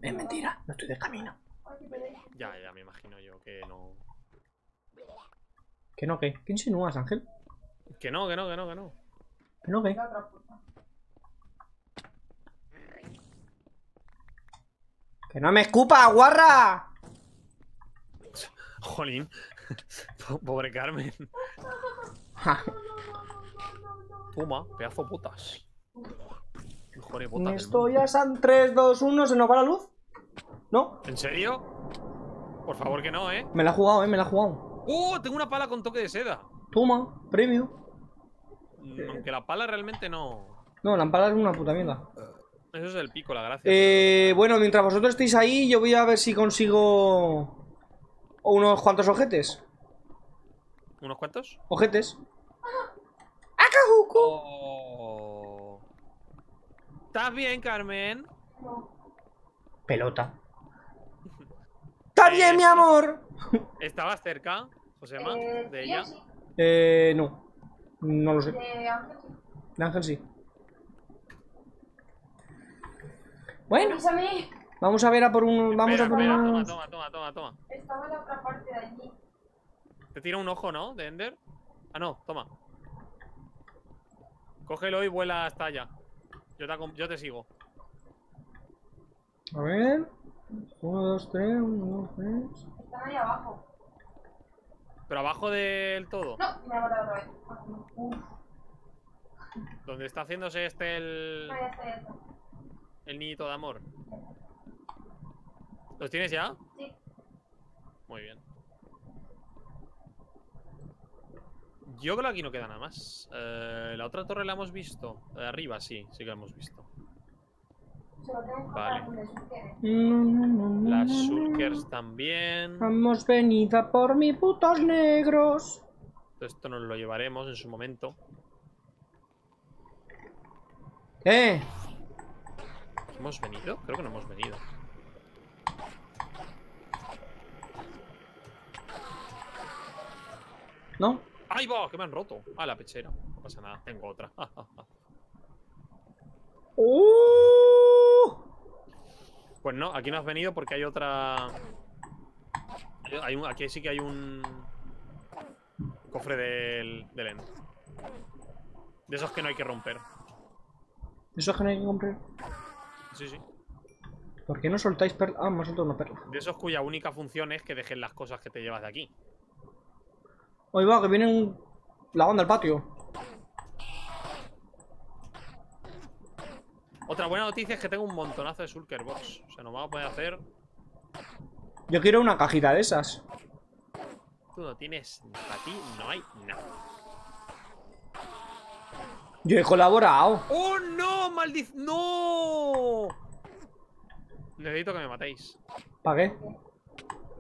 S1: Es mentira, no estoy de camino.
S2: Ya, ya me imagino yo que no.
S1: ¿Que no qué? ¿Qué insinúas, Ángel?
S2: Que no, que no, que no, que no.
S1: ¿Que no qué? ¡Que no me escupa, guarra!
S2: Jolín. Po- Pobre Carmen. Toma, pedazo putas. Joder, botas del
S1: Estoy a San 3, 2, 1, ¿se nos va la luz? ¿No?
S2: ¿En serio? Por favor que no, ¿eh?
S1: Me la he jugado, eh, me la he jugado.
S2: ¡Uh! Tengo una pala con toque de seda.
S1: Toma, premio.
S2: Mm, Aunque la pala realmente no.
S1: No, la lámpara es una puta mierda.
S2: Eso es el pico, la gracia.
S1: Eh, bueno, mientras vosotros estéis ahí, yo voy a ver si consigo unos cuantos ojetes.
S2: ¿Unos cuantos?
S1: Ojetes. ¡Acajuco!
S2: Oh. ¿Estás bien, Carmen?
S1: Pelota. ¡Está bien, mi amor!
S2: ¿Estabas cerca, Josema,
S3: Eh,
S2: de ella?
S3: sí.
S1: Eh, no. No lo sé.
S3: De Ángel, sí.
S1: De Ángel sí. Bueno,
S3: Avísame.
S1: vamos a ver a por un. Vamos
S2: Espera,
S1: a por
S2: espera, toma,
S1: unos.
S2: toma, toma, toma, toma.
S3: Estaba en la otra parte de allí.
S2: Te tira un ojo, ¿no? De Ender. Ah, no, toma. Cógelo y vuela hasta allá. Yo te, yo te sigo.
S1: A ver. Uno, dos, tres, uno, dos, tres.
S3: Están ahí abajo.
S2: Pero abajo del todo.
S3: No, me ha matado otra vez. Uf.
S2: Donde está haciéndose este el,
S3: No, ya está, ya está.
S2: el niñito de amor. ¿Los tienes ya?
S3: Sí.
S2: Muy bien. Yo creo que aquí no queda nada más. Eh, la otra torre la hemos visto. De arriba, sí, sí que la hemos visto. Vale. Las shulkers también.
S1: Vamos, venida por mi putos negros.
S2: Esto nos lo llevaremos en su momento.
S1: Eh,
S2: ¿Hemos venido? Creo que no hemos venido.
S1: ¿no?
S2: ¡Ay, va! Que me han roto. Ah, la pechera. No pasa nada. Tengo otra.
S1: ¡Uh!
S2: pues no, aquí no has venido porque hay otra. Hay- un- aquí sí que hay un. Cofre del, del End. De esos que no hay que romper.
S1: Eso es que no hay que comprar.
S2: Sí, sí.
S1: ¿Por qué no soltáis perla? Ah, me ha soltado una perla.
S2: De esos cuya única función es que dejes las cosas que te llevas de aquí.
S1: Hoy va, que vienen lavando el patio.
S2: Otra buena noticia es que tengo un montonazo de Sulker Box. O sea, nos vamos a poder hacer.
S1: Yo quiero una cajita de esas.
S2: Tú no tienes. Para ti no hay nada.
S1: Yo he colaborado.
S2: ¡Oh, no! ¡Maldiz! ¡No! Necesito que me matéis.
S1: ¿Para qué?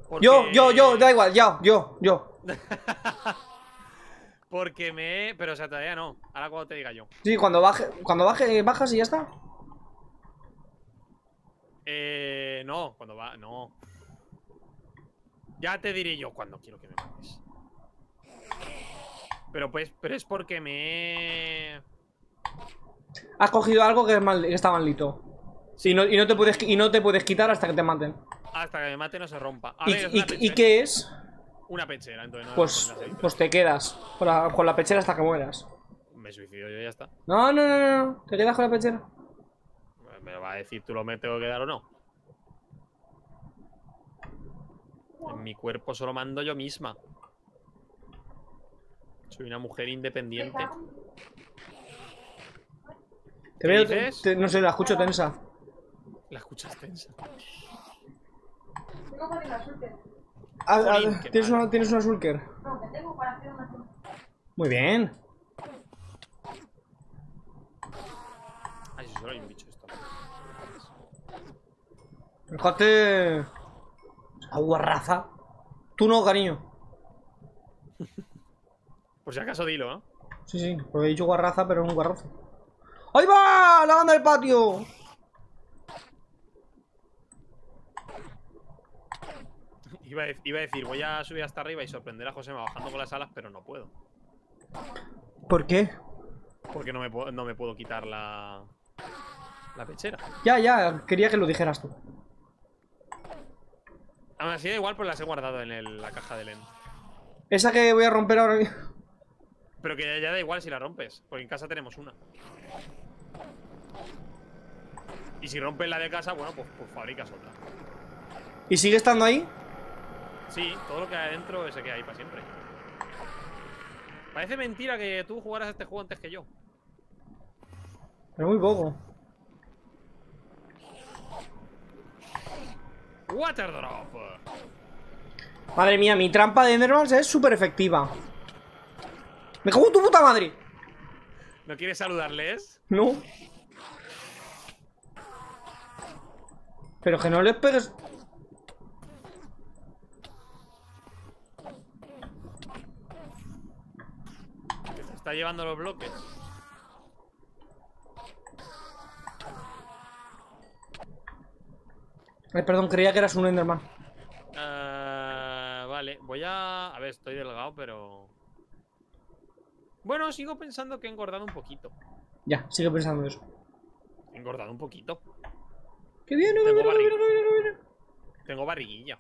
S2: Porque-
S1: Yo, yo, yo, da igual, yo, yo, yo.
S2: Porque me. Pero o sea, todavía no. Ahora cuando te diga yo.
S1: Sí, cuando baje, cuando baje, bajas y ya está.
S2: Eh... No, cuando va... No. Ya te diré yo cuando quiero que me mates. Pero pues... Pero es porque me.
S1: Has cogido algo que, es mal, que está malito. Y no, y, no te puedes, y no te puedes quitar hasta que te maten.
S2: Hasta que me mate no se rompa. A
S1: ¿Y,
S2: ver,
S1: qué es?
S2: Una pechera, entonces no
S1: Pues, pues te quedas con la, con la pechera hasta que mueras.
S2: Me suicido yo y ya está.
S1: No, no, no, no, no. Te quedas con la pechera.
S2: Me va a decir tú lo me tengo que dar o no. En mi cuerpo solo mando yo misma. Soy una mujer independiente.
S1: Te
S2: ¿Qué
S1: veo,
S2: dices?
S1: te- no sé, la escucho tensa.
S2: La escuchas tensa.
S3: Tengo una suerte.
S1: Ah, ah, ¿tienes, una, ¿Tienes una Sulker?
S3: No, que tengo para hacer una suerte.
S1: Muy bien.
S2: Ay, si solo hay un bicho esto.
S1: Fíjate. La guarraza. Tú no, cariño.
S2: Por si acaso dilo, ¿no?
S1: Sí, sí, porque he dicho guarraza, pero es un guarrazo. ¡Ahí va! ¡La banda del patio!
S2: Iba a, iba a decir, voy a subir hasta arriba y sorprender a José bajando con las alas, pero no puedo.
S1: ¿Por qué?
S2: Porque no me, puedo- no me puedo quitar la. La pechera.
S1: Ya, ya, quería que lo dijeras tú.
S2: Aún así da igual, pues las he guardado en el- la caja de Len.
S1: Esa que voy a romper ahora mismo.
S2: Pero que ya, ya da igual si la rompes, porque en casa tenemos una. Y si rompes la de casa, bueno, pues, pues fabricas otra.
S1: ¿Y sigue estando ahí?
S2: Sí, todo lo que hay adentro se queda ahí para siempre. Parece mentira que tú jugaras a este juego antes que yo.
S1: Pero muy poco.
S2: Water Drop.
S1: Madre mía, mi trampa de Endermans es súper efectiva. ¡Me cago en tu puta madre!
S2: ¿No quieres saludarles?
S1: No. Pero que no les pegues.
S2: Está llevando los bloques.
S1: Ay, perdón, creía que eras un Enderman.
S2: Ah, vale, voy a... A ver, estoy delgado, pero... Bueno, sigo pensando que he engordado un poquito.
S1: Ya, sigue pensando eso.
S2: He engordado un poquito.
S1: ¡Que viene, que
S2: Tengo
S1: que viene!
S2: Tengo barriguilla.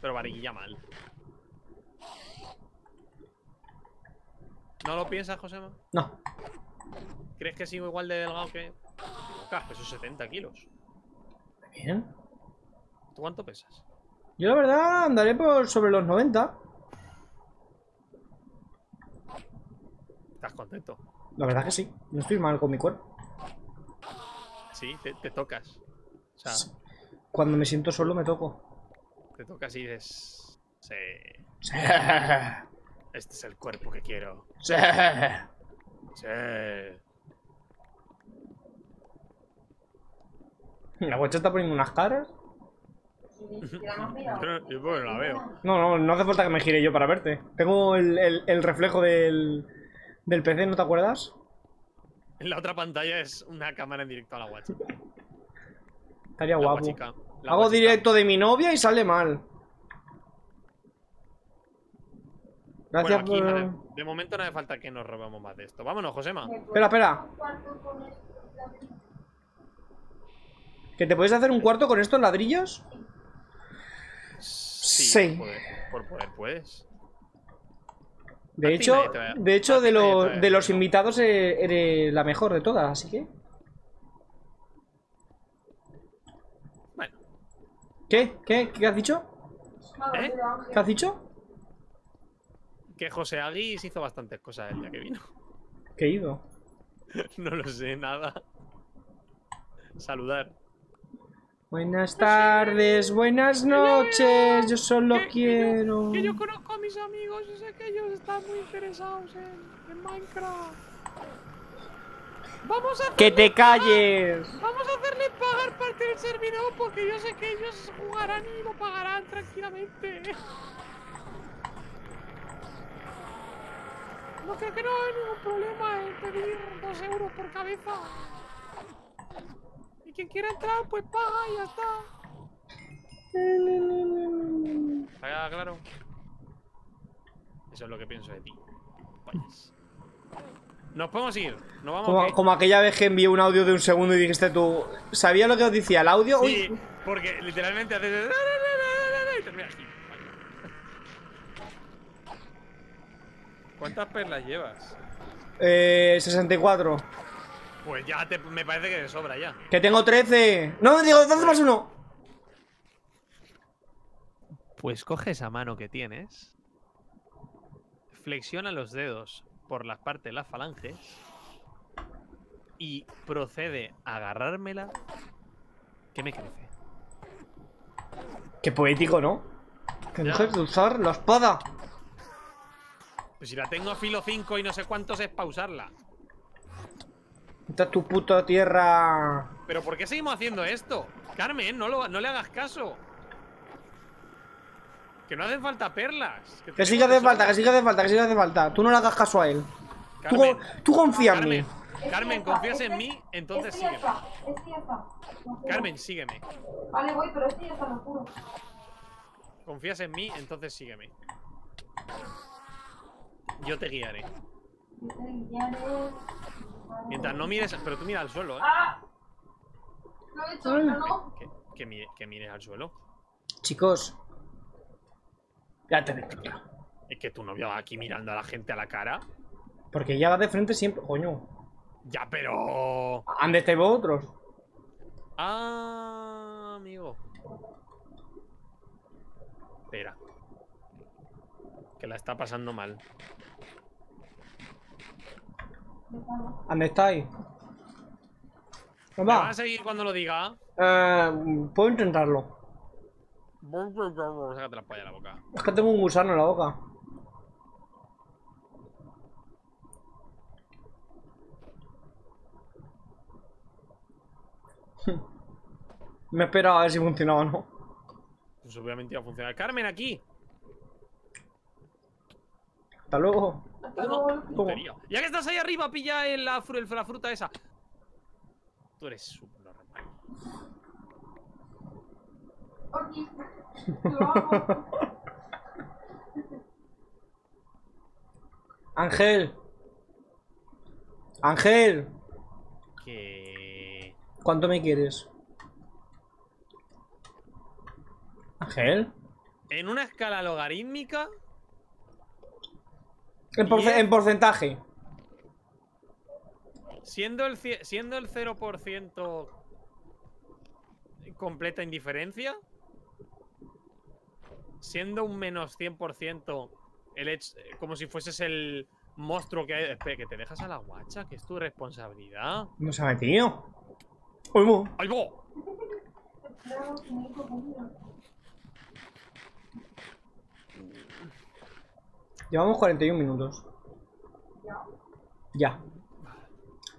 S2: Pero barriguilla mal. ¿No lo piensas, Josema?
S1: No,
S2: ¿Crees que sigo igual de delgado que...? Claro, peso 70 kilos.
S1: bien.
S2: ¿Tú cuánto pesas?
S1: Yo la verdad andaré por sobre los 90.
S2: ¿Estás contento?
S1: La verdad que sí. No estoy mal con mi cuerpo.
S2: Sí, te, te tocas. O sea,
S1: Cuando me siento solo me toco.
S2: te tocas y dices... Sí,
S1: Sí.
S2: este es el cuerpo que quiero.
S1: Sí.
S2: Sí.
S1: La guacha está poniendo unas caras.
S2: Yo, yo pues la veo.
S1: No, no, no hace falta que me gire yo para verte. Tengo el, el- el reflejo del, del PC, ¿no te acuerdas?
S2: En la otra pantalla es una cámara en directo a la guacha.
S1: Estaría
S2: La
S1: guapo.
S2: guachica. La
S1: Hago
S2: guachica.
S1: directo de mi novia y sale mal.
S2: Bueno,
S1: Gracias
S2: aquí
S1: por...
S2: de momento no hace falta que nos robemos más de esto. Vámonos, Josema.
S3: ¿Me puedes
S1: Espera, espera. ¿Que te puedes hacer un cuarto con estos ladrillos?
S2: Sí.
S1: Sí.
S2: Por poder, por poder puedes.
S1: De
S2: A
S1: hecho, de hecho de, lo- de los invitados eh, eres la mejor de todas, así que...
S2: Bueno,
S1: ¿Qué? ¿Qué? ¿Qué has dicho?
S2: ¿Eh?
S1: ¿Qué has dicho?
S2: Que José Aguis hizo bastantes cosas el día que vino.
S1: Que he ido.
S2: no lo sé, nada. Saludar.
S1: Buenas tardes, buenas noches, yo solo
S2: Que- que yo-
S1: quiero...
S2: Que yo conozco a mis amigos y sé que ellos están muy interesados en, en Minecraft. Vamos a,
S1: ¡Que te calles!
S2: vamos a hacerle pagar parte del servidor porque yo sé que ellos jugarán y lo pagarán tranquilamente. No creo que no hay ningún problema en pedir dos euros por cabeza. Y quien quiera entrar, pues paga y ya está. ¿Está claro? Eso es lo que pienso de ti. Vayas. Nos podemos ir. Nos vamos.
S1: Como, como aquella vez que envié un audio de un segundo y dijiste tú... ¿Sabía lo que os decía el audio?
S2: Sí,
S1: Uy,
S2: porque literalmente haces. Y termina aquí. ¿Cuántas perlas llevas?
S1: eh, 64.
S2: Pues ya te- me parece que te sobra ya.
S1: Que tengo 13. No, digo, 12 más uno.
S2: Pues coge esa mano que tienes, flexiona los dedos por las partes de las falanges y procede a agarrármela. que me crece?
S1: Qué poético, ¿no? Que dejes de usar la espada.
S2: Pues si la tengo a filo 5 y no sé cuántos es pausarla.
S1: Esta es tu puta tierra.
S2: ¿Pero por qué seguimos haciendo esto? Carmen, no, lo- no le hagas caso. Que no hacen falta perlas.
S1: Que sí que hace falta, que sí que hace falta, que sí que hace falta. Tú no le hagas caso a él. Tú,
S2: Carmen,
S1: tú confía en mí.
S2: Carmen, confías en mí, entonces sígueme. Carmen, sígueme.
S3: Vale, voy, pero este ya está, lo juro.
S2: Confías en mí, entonces sígueme. Yo te guiaré.
S3: Yo te guiaré. Vale.
S2: Mientras no mires, pero tú mira al suelo, ¿eh?
S3: ¡Ah! Lo he hecho, pero no.
S2: Que, que mire- que mires al suelo.
S1: Chicos, Ya te.
S2: Es que tu novia va aquí mirando a la gente a la cara.
S1: Porque ella va de frente siempre. Coño.
S2: Ya, pero.
S1: ¿Dónde estáis vosotros?
S2: Ah, amigo. Espera. Que la está pasando mal.
S1: ¿Dónde estáis?
S2: ¿Me
S1: Va.
S2: a seguir cuando lo diga?
S1: Eh, puedo intentarlo.
S2: Sácate la polla de la boca.
S1: Es que tengo un gusano en la boca. Me he esperado a ver si funcionaba o no.
S2: Pues obviamente iba a funcionar. Carmen, aquí.
S1: Hasta luego.
S2: Toma, puntería. Ya que estás ahí arriba, pilla el- la, fru- el- la fruta esa. Tú eres subnormal.
S3: Ok. Lo hago.
S1: Ángel. Ángel.
S2: Que.
S1: ¿Cuánto me quieres? Ángel.
S2: En una escala logarítmica.
S1: En, porce-
S2: Diez.
S1: en porcentaje.
S2: Siendo el, siendo el 0% completa indiferencia. Siendo un menos 100% el hecho, como si fueses el monstruo que hay. Espera, que te dejas a la guacha, que es tu responsabilidad.
S1: No se ha metido. Uy, mu.
S2: ¡Ay, bo!
S3: Claro, mi hijo conmigo.
S1: Llevamos 41 minutos.
S3: Ya.
S1: Ya.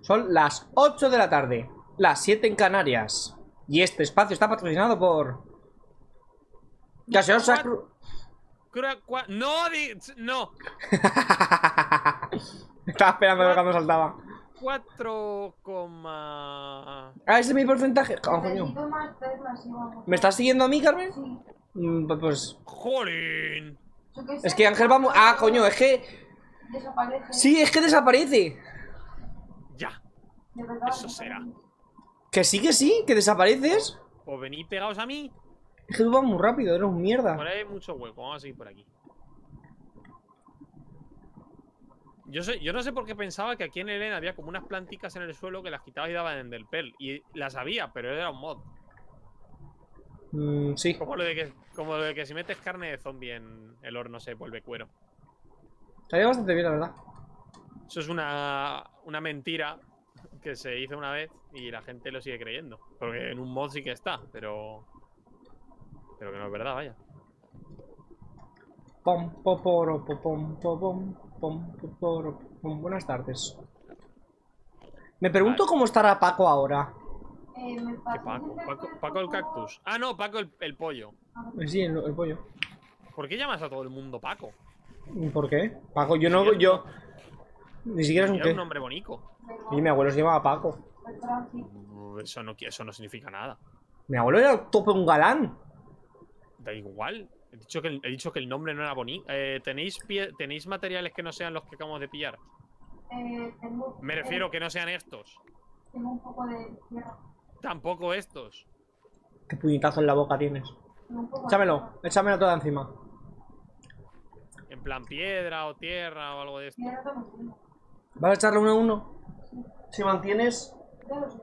S1: Son las 8 de la tarde. Las 7 en Canarias. Y este espacio está patrocinado por. Gaseosa Cru-
S2: No, di- no.
S1: Estaba esperando cuando saltaba.
S2: 4, coma-
S1: Ah, ese es mi porcentaje. Ah, coño. ¿Me estás siguiendo a mí, Carmen?
S3: Sí.
S1: Mm, pu- Pues.
S2: ¡Jolín!
S1: Es que Ángel va. Ah, coño, es que.
S3: Desaparece.
S1: Sí, es que desaparece.
S2: Ya.
S3: De verdad,
S2: eso será.
S1: Que sí, que sí, que desapareces.
S2: Pues venid pegados a mí.
S1: Es que tú vas muy rápido, eres un mierda.
S2: Por ahí hay mucho hueco. Vamos a seguir por aquí. Yo, sé, yo no sé por qué pensaba que aquí en Elen había como unas planticas en el suelo que las quitabas y daban en del pel. Y las había, pero era un mod.
S1: Mm, sí.
S2: Como lo de que, como lo de que si metes carne de zombie en el horno se vuelve cuero.
S1: Estaría bastante bien, la verdad.
S2: Eso es una, una mentira que se hizo una vez y la gente lo sigue creyendo. Porque en un mod sí que está, pero. Pero que no es verdad, vaya.
S1: Pom, poporo, popom, popom, pom, poporo, pom. Buenas tardes. Me pregunto
S2: Vale.
S1: cómo estará Paco ahora.
S3: Eh, me
S2: ¿Qué
S3: pasas
S2: Paco? Paco, Paco el cactus. Ah, no, Paco el, el pollo.
S1: Eh, Sí, el, el pollo.
S2: ¿Por qué llamas a todo el mundo Paco?
S1: ¿Por qué? Paco, yo no, yo... Ni siquiera es un qué.
S2: un nombre bonito.
S1: Y mi abuelo se llamaba Paco.
S2: Eso no, eso no significa nada.
S1: Mi abuelo era tope un galán.
S2: Da igual. He dicho que el, he dicho que el nombre no era bonito. ¿tenéis, pie- ¿Tenéis materiales que no sean los que acabamos de pillar?
S3: Eh, tengo,
S2: Me refiero que no sean estos.
S3: Tengo un poco de tierra.
S2: Tampoco estos.
S1: Qué puñetazo en la boca tienes. Échamelo, échamelo toda encima.
S2: En plan piedra o tierra o algo de esto.
S1: ¿Vas a echarle uno a uno? Si mantienes...
S3: Ya lo sé.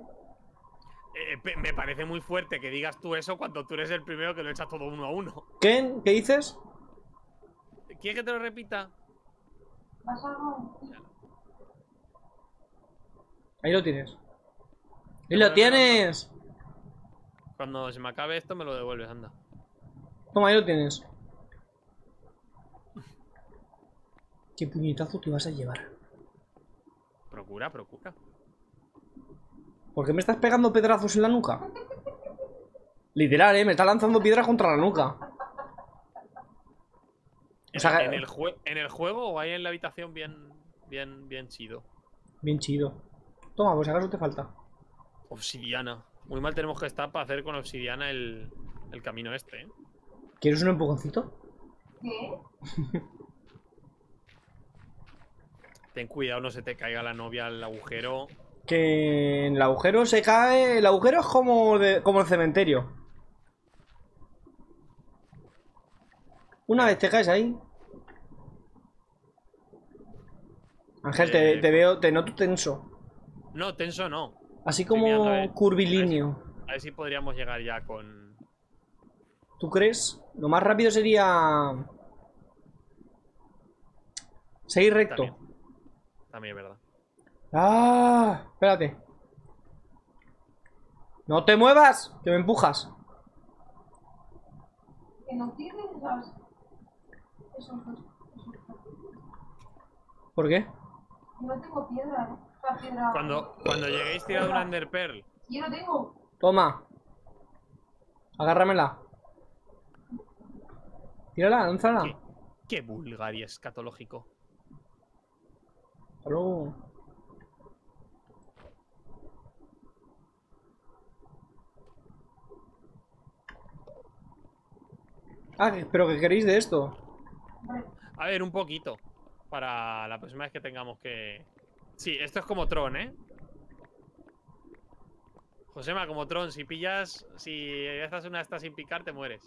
S2: Eh, me parece muy fuerte que digas tú eso cuando tú eres el primero que lo echas todo uno a uno.
S1: ¿Qué? ¿Qué dices?
S2: ¿Quieres que te lo repita?
S3: ¿Vas a algo?
S1: Ahí lo tienes. ¡Ahí lo tienes!
S2: Cuando se me acabe esto me lo devuelves, anda.
S1: Toma, ahí lo tienes. ¿Qué puñetazo te vas a llevar?
S2: Procura, procura.
S1: ¿Por qué me estás pegando pedrazos en la nuca? Literal, eh, me está lanzando piedras contra la nuca.
S2: El, en el juego o ahí en la habitación bien, bien, bien chido.
S1: Bien chido. Toma, pues acaso te falta.
S2: Obsidiana. Muy mal tenemos que estar para hacer con obsidiana el, el camino este, ¿eh?
S1: ¿Quieres un empujoncito?
S3: ¿Qué?
S2: Ten cuidado, no se te caiga la novia al agujero.
S1: Que en el agujero se cae. El agujero es como, de- como el cementerio. Una vez te caes ahí. Ángel, te,
S2: Eh.
S1: te veo, te noto tenso.
S2: No, tenso no.
S1: Así
S2: Estoy mirando a
S1: como
S2: ver.
S1: curvilíneo.
S2: A ver si podríamos llegar ya con.
S1: ¿Tú crees? Lo más rápido sería... Seguir recto.
S2: También. También es verdad.
S1: Ah, espérate. No te muevas, que me empujas.
S3: Que no tienes dos.
S1: ¿Por qué?
S3: No tengo piedra,
S2: Cuando, cuando lleguéis tirado una Ender Pearl.
S3: Yo no tengo.
S1: Toma. Agárramela. Tírala, lánzala.
S2: ¿Qué? Qué vulgar y escatológico.
S1: Hasta luego. Ah, pero que queréis de esto.
S2: A ver, un poquito. Para la próxima vez que tengamos que. Sí, esto es como Tron, ¿eh? Josema, como Tron, si pillas. Si haces una esta sin picar, te mueres.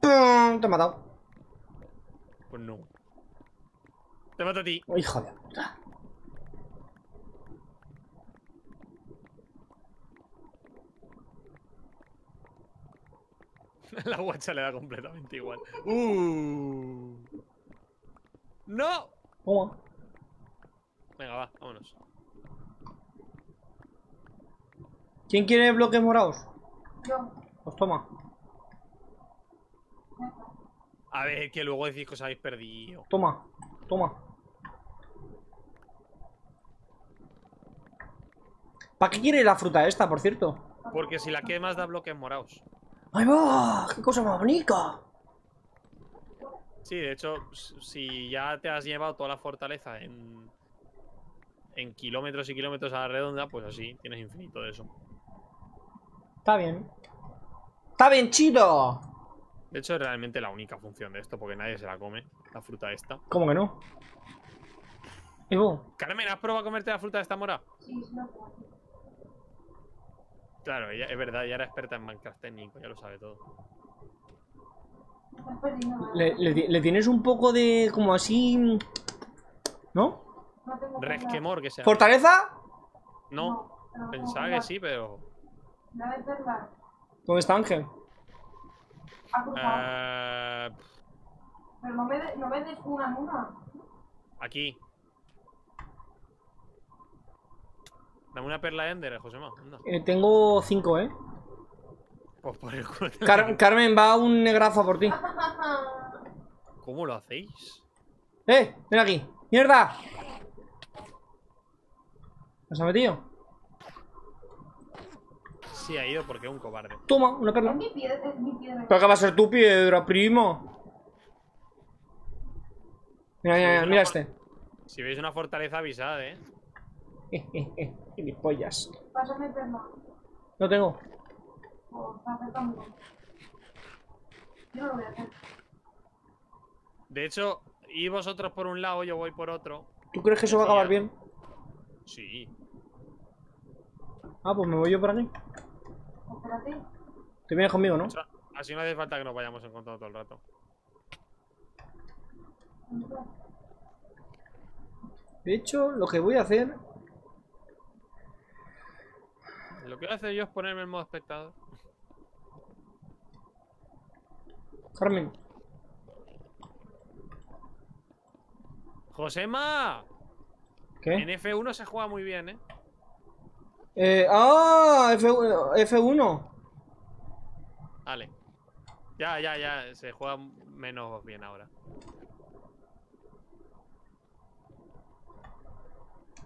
S1: ¡Pum! Te he matado.
S2: Pues no. Te mato a ti.
S1: Hijo de puta.
S2: La guacha le da completamente igual. Uh. ¡No!
S1: Toma.
S2: Venga, va, vámonos.
S1: ¿Quién quiere bloques morados?
S3: yo...
S1: Pues toma.
S2: A ver, que luego decís que os habéis perdido.
S1: Toma. Toma. ¿Para qué quiere la fruta esta, por cierto?
S2: Porque si la quemas da bloques morados.
S1: ¡Ahí va! ¡Qué cosa más bonita!
S2: Sí, de hecho, si ya te has llevado toda la fortaleza en, en kilómetros y kilómetros a la redonda, pues así, tienes infinito de eso.
S1: Está bien. ¡Está bien chido!
S2: De hecho, es realmente la única función de esto, porque nadie se la come, la fruta esta.
S1: ¿Cómo que no? Ivo,
S2: Carmen, ¿has probado a comerte la fruta de esta mora?
S3: Sí, sí, no puedo.
S2: Claro, ella, es verdad, ella era experta en Minecraft técnico, ya lo sabe todo.
S1: Le, le ti- le tienes un poco de... como así... ¿No?
S3: No tengo piedra.
S2: Resquemor, que sea.
S1: ¿Fortaleza?
S2: No, pensaba que sí, pero.
S3: La de perla.
S1: ¿Dónde está Ángel?
S2: Eh,
S3: Pero no me, de- no me des una en una.
S2: aquí. Dame una perla Ender, Josema. anda.
S1: Eh, tengo cinco, ¿eh?
S2: Pues por el culo. de-
S1: Car- Carmen, va un negrazo por ti.
S2: ¿Cómo lo hacéis?
S1: ¡Eh! ¡Ven aquí! ¡Mierda! ¿Has metido?
S2: Sí, ha ido porque es un cobarde.
S1: Toma, una
S3: Es
S1: perla.
S3: mi piedra, es mi piedra.
S1: Pero que va a ser tu piedra, primo. Mira, mira, mira, mira este.
S2: Si veis una fortaleza, avisad, eh.
S1: Gilipollas.
S3: Pásame perla.
S1: No tengo.
S3: O está acercando. Yo no lo voy a hacer.
S2: De hecho, y vosotros por un lado, yo voy por otro.
S1: ¿Tú crees que eso va a acabar bien?
S2: Sí.
S1: Ah, pues me voy yo por aquí.
S3: Espérate.
S1: Te vienes conmigo, ¿no?
S2: Así no hace falta que nos vayamos encontrando todo el rato.
S1: De hecho, lo que voy a hacer...
S2: Lo que voy a hacer yo es ponerme en modo espectador.
S1: Carmen.
S2: ¡Josema! En
S1: ¿Qué?
S2: F1 se juega muy bien, ¿eh?
S1: Eh, ¡Ah! F, F1.
S2: Vale. Ya, ya, ya. Se juega menos bien ahora.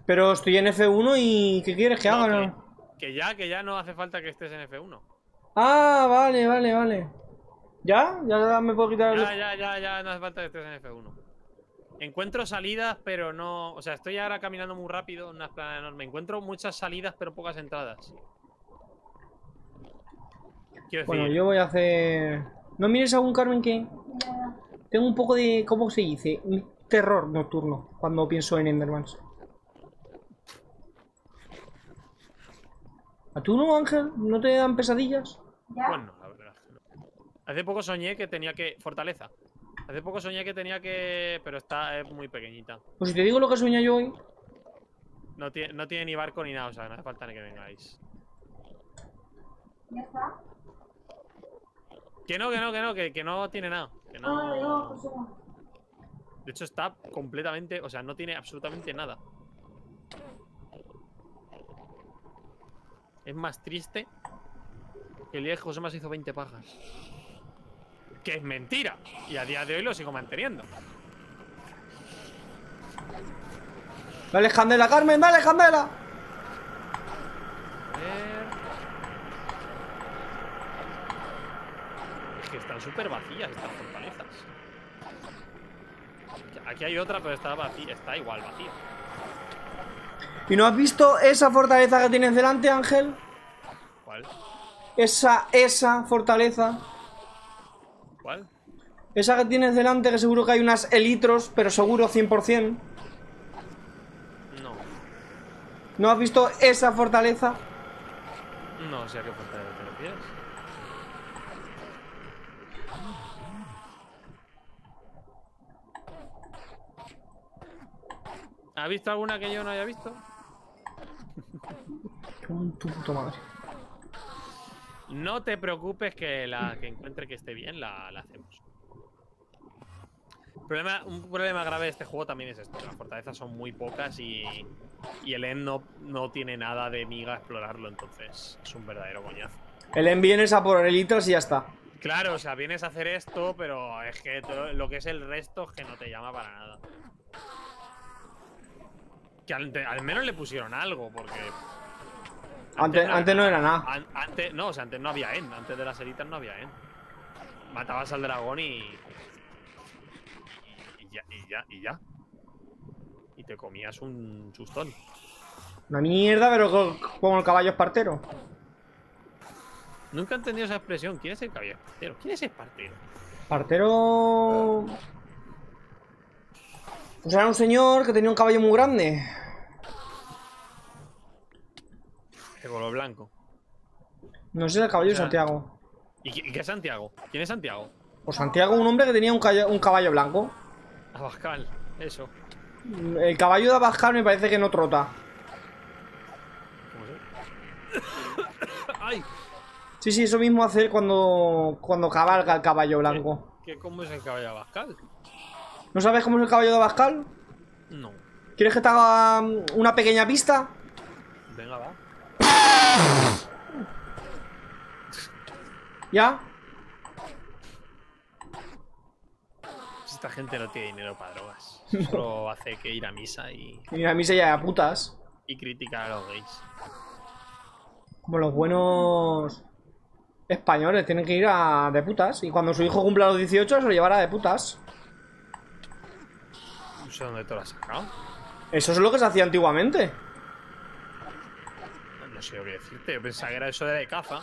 S1: Pero estoy en F1 y... ¿Qué quieres que
S2: No,
S1: haga?
S2: Que- ya, que ya no hace falta que estés en F1.
S1: Ah, vale, vale, vale. ¿Ya? ¿Ya me puedo quitar el...
S2: Ya, ya, ya, ya no hace falta que estés en F1. Encuentro salidas, pero no. O sea, estoy ahora caminando muy rápido en una esplanada enorme. Encuentro muchas salidas, pero pocas entradas. Quiero decir,
S1: Bueno, yo voy a hacer... No mires aún, Carmen, que... Tengo un poco de... ¿Cómo se dice? Un terror nocturno cuando pienso en Endermans. ¿A tú no, Ángel? ¿No te dan pesadillas?
S3: ¿Ya?
S2: Bueno, la verdad. Hace poco soñé que tenía que. Fortaleza. Hace poco soñé que tenía que. Pero está es muy pequeñita.
S1: Pues si te digo lo que sueña yo hoy.
S2: No tiene, no tiene ni barco ni nada, o sea, no hace falta ni que vengáis.
S3: ¿Ya está?
S2: Que no, que no, que no, que, que no tiene nada. Que
S3: Ah, no,
S2: no.
S3: pues no.
S2: De hecho, está completamente. O sea, no tiene absolutamente nada. Es más triste que el día que José se hizo 20 pajas. Que es mentira. Y a día de hoy lo sigo manteniendo.
S1: Dale, Candela, Carmen, dale, Candela.
S2: A ver. Es que están súper vacías estas fortalezas. Aquí hay otra, pero está vacía, está igual vacía.
S1: ¿Y no has visto esa fortaleza que tienes delante, Ángel?
S2: ¿Cuál?
S1: Esa, esa fortaleza.
S2: ¿Cuál?
S1: Esa que tienes delante, que seguro que hay unas elitros, pero seguro 100%.
S2: No.
S1: ¿No has visto esa fortaleza?
S2: No sé a qué fortaleza te refieres. ¿Has visto alguna que yo no haya visto?
S1: Tu puta madre.
S2: No te preocupes que la que encuentre que esté bien la, la hacemos. Problema, un problema grave de este juego también es esto. Las fortalezas son muy pocas y, y el end no, no tiene nada de miga a explorarlo, entonces es un verdadero coñazo.
S1: El envíen es a por elitros y ya está.
S2: Claro, o sea, vienes a hacer esto, pero es que todo lo que es el resto es que no te llama para nada. Que al, al menos le pusieron algo, porque.
S1: Antes, antes no era nada.
S2: an- antes, no, o sea, antes no había end. Antes de las elitas no había end. Matabas al dragón y. Y ya, y ya, y ya. Y te comías un chustón.
S1: Una mierda, pero co- como el caballo espartero.
S2: Nunca he entendido esa expresión. ¿Quién es el caballo espartero? ¿Quién es espartero?
S1: Espartero. Pues era un señor que tenía un caballo muy grande.
S2: De color blanco.
S1: No sé, el caballo de
S2: O sea-
S1: Santiago.
S2: ¿Y qué es Santiago? ¿Quién es Santiago?
S1: Pues Santiago, un hombre que tenía un, caballo blanco.
S2: Abascal, eso.
S1: El caballo de Abascal me parece que no trota.
S2: ¿Cómo se? ¡Ay!
S1: Sí, sí, eso mismo hace cuando, cuando cabalga el caballo blanco.
S2: ¿Qué, ¿Cómo es el caballo de Abascal?
S1: ¿No sabes cómo es el caballo de Abascal?
S2: No.
S1: ¿Quieres que te haga mm, una pequeña pista?
S2: Venga, va.
S1: ¿Ya?
S2: Esta gente no tiene dinero para drogas. Solo hace que ir a misa y,
S1: Y a mí se llama putas.
S2: y criticar a los gays.
S1: Como los buenos españoles, tienen que ir a de putas. Y cuando su hijo cumpla los 18, se lo llevará de putas.
S2: No sé dónde te lo has sacado.
S1: Eso es lo que se hacía antiguamente.
S2: No sé qué decirte. Yo pensaba que era eso de caza.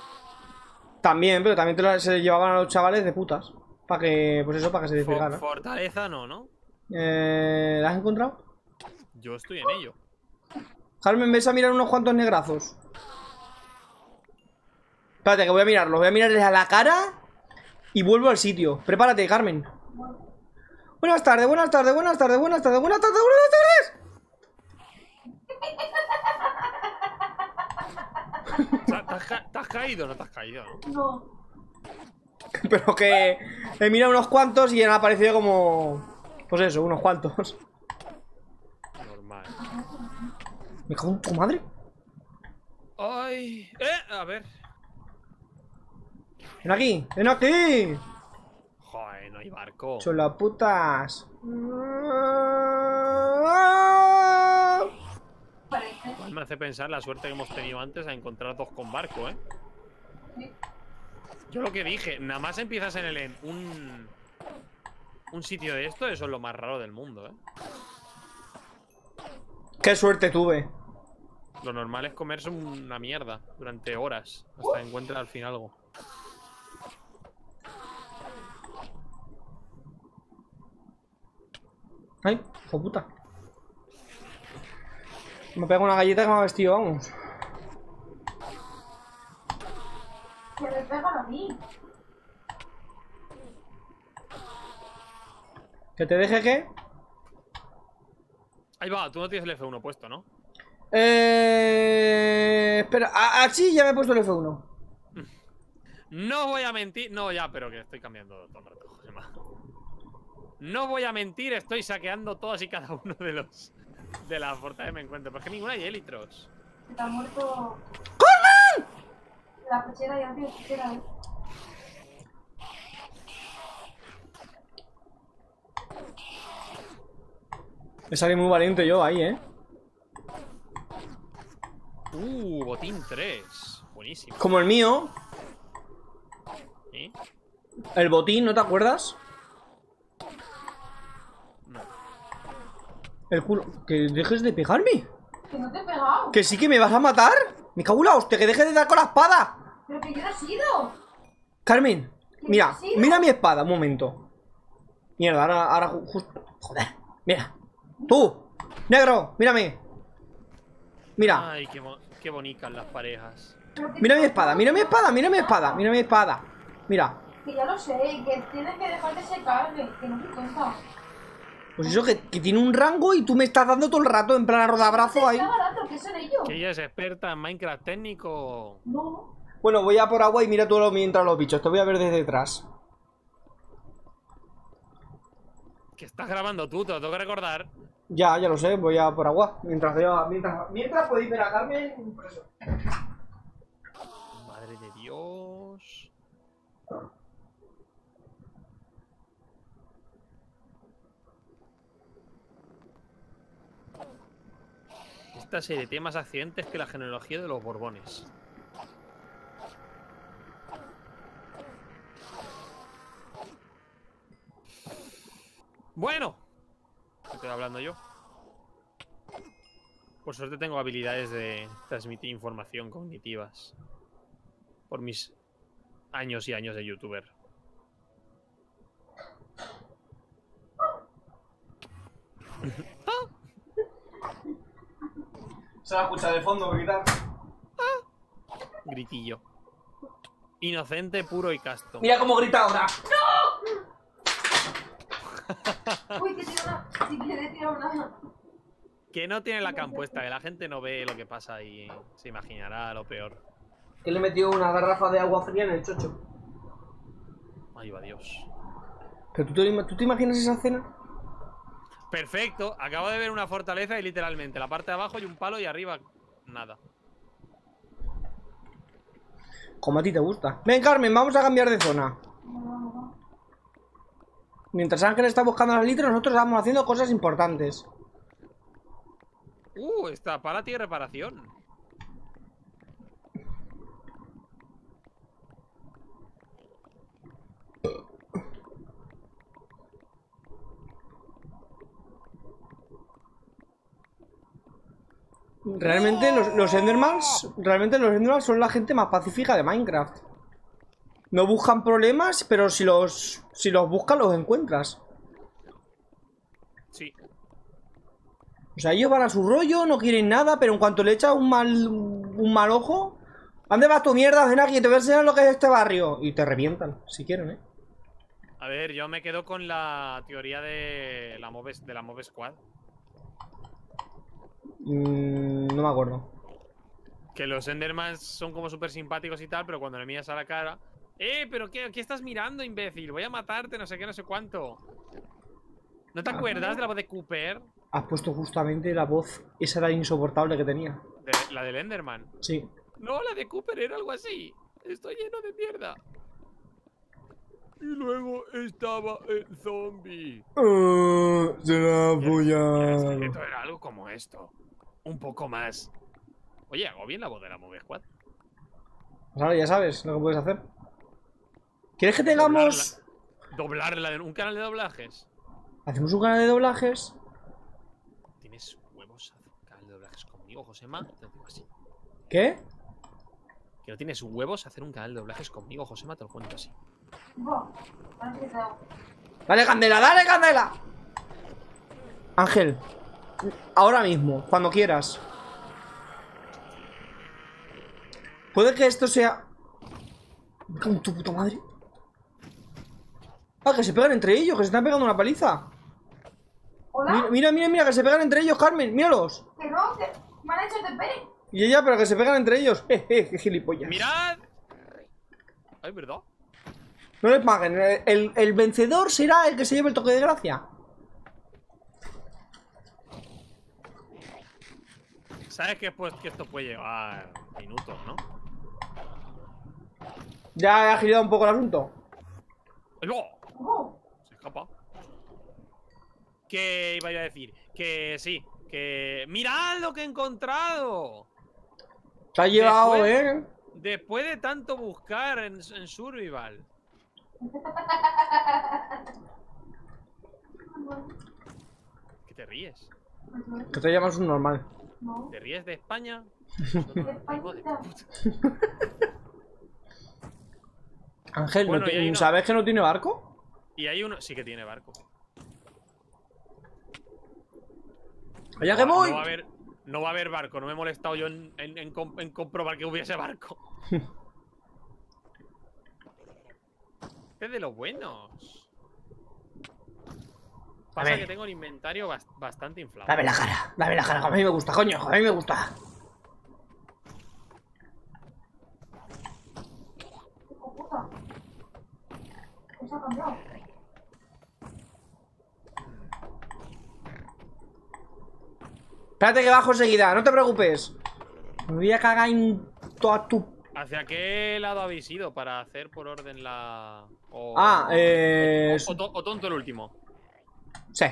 S1: También, pero también te lo- se llevaban a los chavales de putas. Para que, pues eso, para que se
S2: For-
S1: disfrutara.
S2: Fortaleza no, ¿no?
S1: Eh, ¿La has encontrado?
S2: Yo estoy en ello.
S1: Carmen, ves a mirar unos cuantos negrazos. Espérate, que voy a mirarlos. Voy a mirarles a la cara y vuelvo al sitio. Prepárate, Carmen. Buenas tardes, buenas tardes, buenas tardes, buenas tardes, buenas tardes, buenas tardes.
S2: ¿Te has, caído o no te has caído? ¿no?
S3: No.
S1: Pero que he mirado unos cuantos y han aparecido como... Pues eso, unos cuantos.
S2: Normal.
S1: Me cago en tu madre.
S2: Ay. Eh, a ver.
S1: Ven aquí, ven aquí.
S2: No hay barco.
S1: Chola putas.
S3: Parece.
S2: Igual me hace pensar la suerte que hemos tenido antes a encontrar dos con barco, ¿eh? Yo lo que dije, nada más empiezas en el en un un sitio de esto, eso es lo más raro del mundo, ¿eh?
S1: Qué suerte tuve.
S2: Lo normal es comerse una mierda durante horas hasta que encuentres al fin algo.
S1: Ay, hijo puta. Me pega una galleta que me ha vestido, vamos.
S3: Que me pegan a mí.
S1: ¿Que te deje qué?
S2: Ahí va, tú no tienes el F1 puesto, ¿no?
S1: Eh... Espera, ah, ah, sí, ya me he puesto el F1.
S2: No voy a mentir. No, ya, pero que estoy cambiando todo el rato. No voy a mentir, estoy saqueando todos y cada uno de los. De las fortalezas que me encuentro. Porque ninguna hay élitros.
S3: Se te ha muerto. ¡Corman! La cochera ya tiene cochera, ¿eh?
S1: Me salí muy valiente yo ahí, ¿eh?
S2: Uh, botín 3. Buenísimo.
S1: Como el mío,
S2: ¿Sí?
S1: el botín, ¿no te acuerdas?
S2: No.
S1: El culo... Que dejes de pegarme.
S3: Que no te he pegado.
S1: Que sí que me vas a matar. Me cago en la hostia, que dejes de dar con la espada.
S3: Pero que yo no he sido.
S1: Carmen, mira, mira mi espada, un momento. Mierda, ahora, ahora ju- justo. Joder, mira. Tú, negro, mírame. Mira,
S2: Ay, qué, bo- qué bonitas las parejas.
S1: Mira mi espada, mira mi espada, mira mi espada, mira mi espada. Mira,
S3: Que ya lo sé, que tienes que dejar de secarme. Que no me cuenta.
S1: Pues eso que, que tiene un rango y tú me estás dando todo el rato en plan a rodabrazo ahí.
S3: Que son ellos.
S2: ¿Que ella es experta en Minecraft técnico?
S3: No.
S1: Bueno, voy a por agua y mira tú lo mientras los bichos. Te voy a ver desde detrás.
S2: Que estás grabando tú, te lo tengo que recordar.
S1: Ya, ya lo sé, voy a por agua. Mientras veo, mientras, mientras podéis ver a Carmen, por eso.
S2: Madre de Dios. Esta serie tiene más accidentes que la genealogía de los Borbones. Bueno, estoy hablando yo. Por suerte tengo habilidades de transmitir información cognitivas. Por mis años y años de youtuber.
S1: Se la escucha de fondo, gritar.
S2: Gritillo. Inocente, puro y casto.
S1: Mira cómo grita ahora.
S3: Uy, que tira una. Si quiere tirar una.
S2: Que no tiene la campuesta, que la gente no ve lo que pasa y se imaginará lo peor.
S1: Que le metió una garrafa de agua fría en el chocho.
S2: Ay, va Dios.
S1: ¿Pero tú te, tú te imaginas esa escena?
S2: Perfecto, acabo de ver una fortaleza y literalmente la parte de abajo y un palo y arriba nada.
S1: Como a ti te gusta. Ven, Carmen, vamos a cambiar de zona. Mientras Ángel está buscando las litros, nosotros estamos haciendo cosas importantes.
S2: Uh, está para ti reparación.
S1: Realmente los, los Endermans, realmente los Endermans son la gente más pacífica de Minecraft. No buscan problemas, pero si los, si los buscas los encuentras.
S2: Sí.
S1: O sea, ellos van a su rollo, no quieren nada, pero en cuanto le echas un mal, un mal ojo, ¿dónde vas tu mierda? Ven aquí, te voy a enseñar lo que es este barrio. Y te revientan, si quieren, ¿eh?
S2: A ver, yo me quedo con la teoría de la Mob, de la Mob Squad.
S1: Mm, no me acuerdo.
S2: Que los Endermans son como súper simpáticos y tal, pero cuando le miras a la cara. ¡Eh! ¿Pero qué, qué estás mirando, imbécil? Voy a matarte, no sé qué, no sé cuánto. ¿No te acuerdas de la voz de Cooper?
S1: Has puesto justamente la voz, esa era insoportable que tenía.
S2: De- la del Enderman.
S1: Sí.
S2: No, la de Cooper era algo así. Estoy lleno de mierda. Y luego estaba el zombie.
S1: será
S2: Y el esqueleto era algo como esto. Un poco más. Oye, hago bien la voz de la Mob Squad.
S1: Pues ahora ya sabes lo que puedes hacer. ¿Quieres que tengamos...
S2: Doblarla de un canal de doblajes.
S1: Hacemos un canal de doblajes?
S2: ¿Tienes huevos a hacer un canal de doblajes conmigo, Josema? Te lo digo así.
S1: ¿Qué?
S2: Que no tienes huevos a hacer un canal de doblajes conmigo, Josema, te lo cuento así.
S1: ¡Dale candela, dale candela! Ángel, ahora mismo, cuando quieras. Puede que esto sea... Me cago en tu puta madre. Ah, que se pegan entre ellos, que se están pegando una paliza.
S3: Hola.
S1: Mira, mira, mira, mira, que se pegan entre ellos, Carmen, míralos.
S3: Que no, que me han hecho TP.
S1: Y ella, pero que se pegan entre ellos. Eh, eh, qué gilipollas.
S2: ¡Mirad! Ay, ¿verdad?
S1: No les paguen. El, el- el vencedor será el que se lleve el toque de gracia.
S2: ¿Sabes que, pues, que esto puede llevar minutos, no?
S1: Ya he agilizado un poco el asunto.
S3: Oh,
S2: Se escapa. ¿Qué iba yo a decir? Que sí, que... ¡Mirad lo que he encontrado!
S1: Se ha llevado,
S2: Después-
S1: eh.
S2: Después de tanto buscar en, en Survival. ¿Qué te ríes?
S1: Que te llamas un normal.
S3: No.
S2: ¿Te ríes de España?
S1: Ángel, ¿no
S2: Bueno,
S1: ti-
S2: y ahí no-
S1: ¿sabes que no tiene barco?
S2: Y hay uno... Sí que tiene barco.
S1: Allá que
S2: No,
S1: voy.
S2: No va a haber, no va a haber barco. No me he molestado yo en, en- en com- en comprobar que hubiese barco. es de los buenos. Pasa que tengo el inventario bas- bastante inflado.
S1: Dame la cara, dame la cara, a mí me gusta, coño, a mí me gusta. Espérate que bajo enseguida, no te preocupes. Me voy a cagar en toda tu...
S2: ¿Hacia qué lado habéis ido para hacer por orden la. O,
S1: Ah, eh...
S2: o tonto el último?
S1: Sí.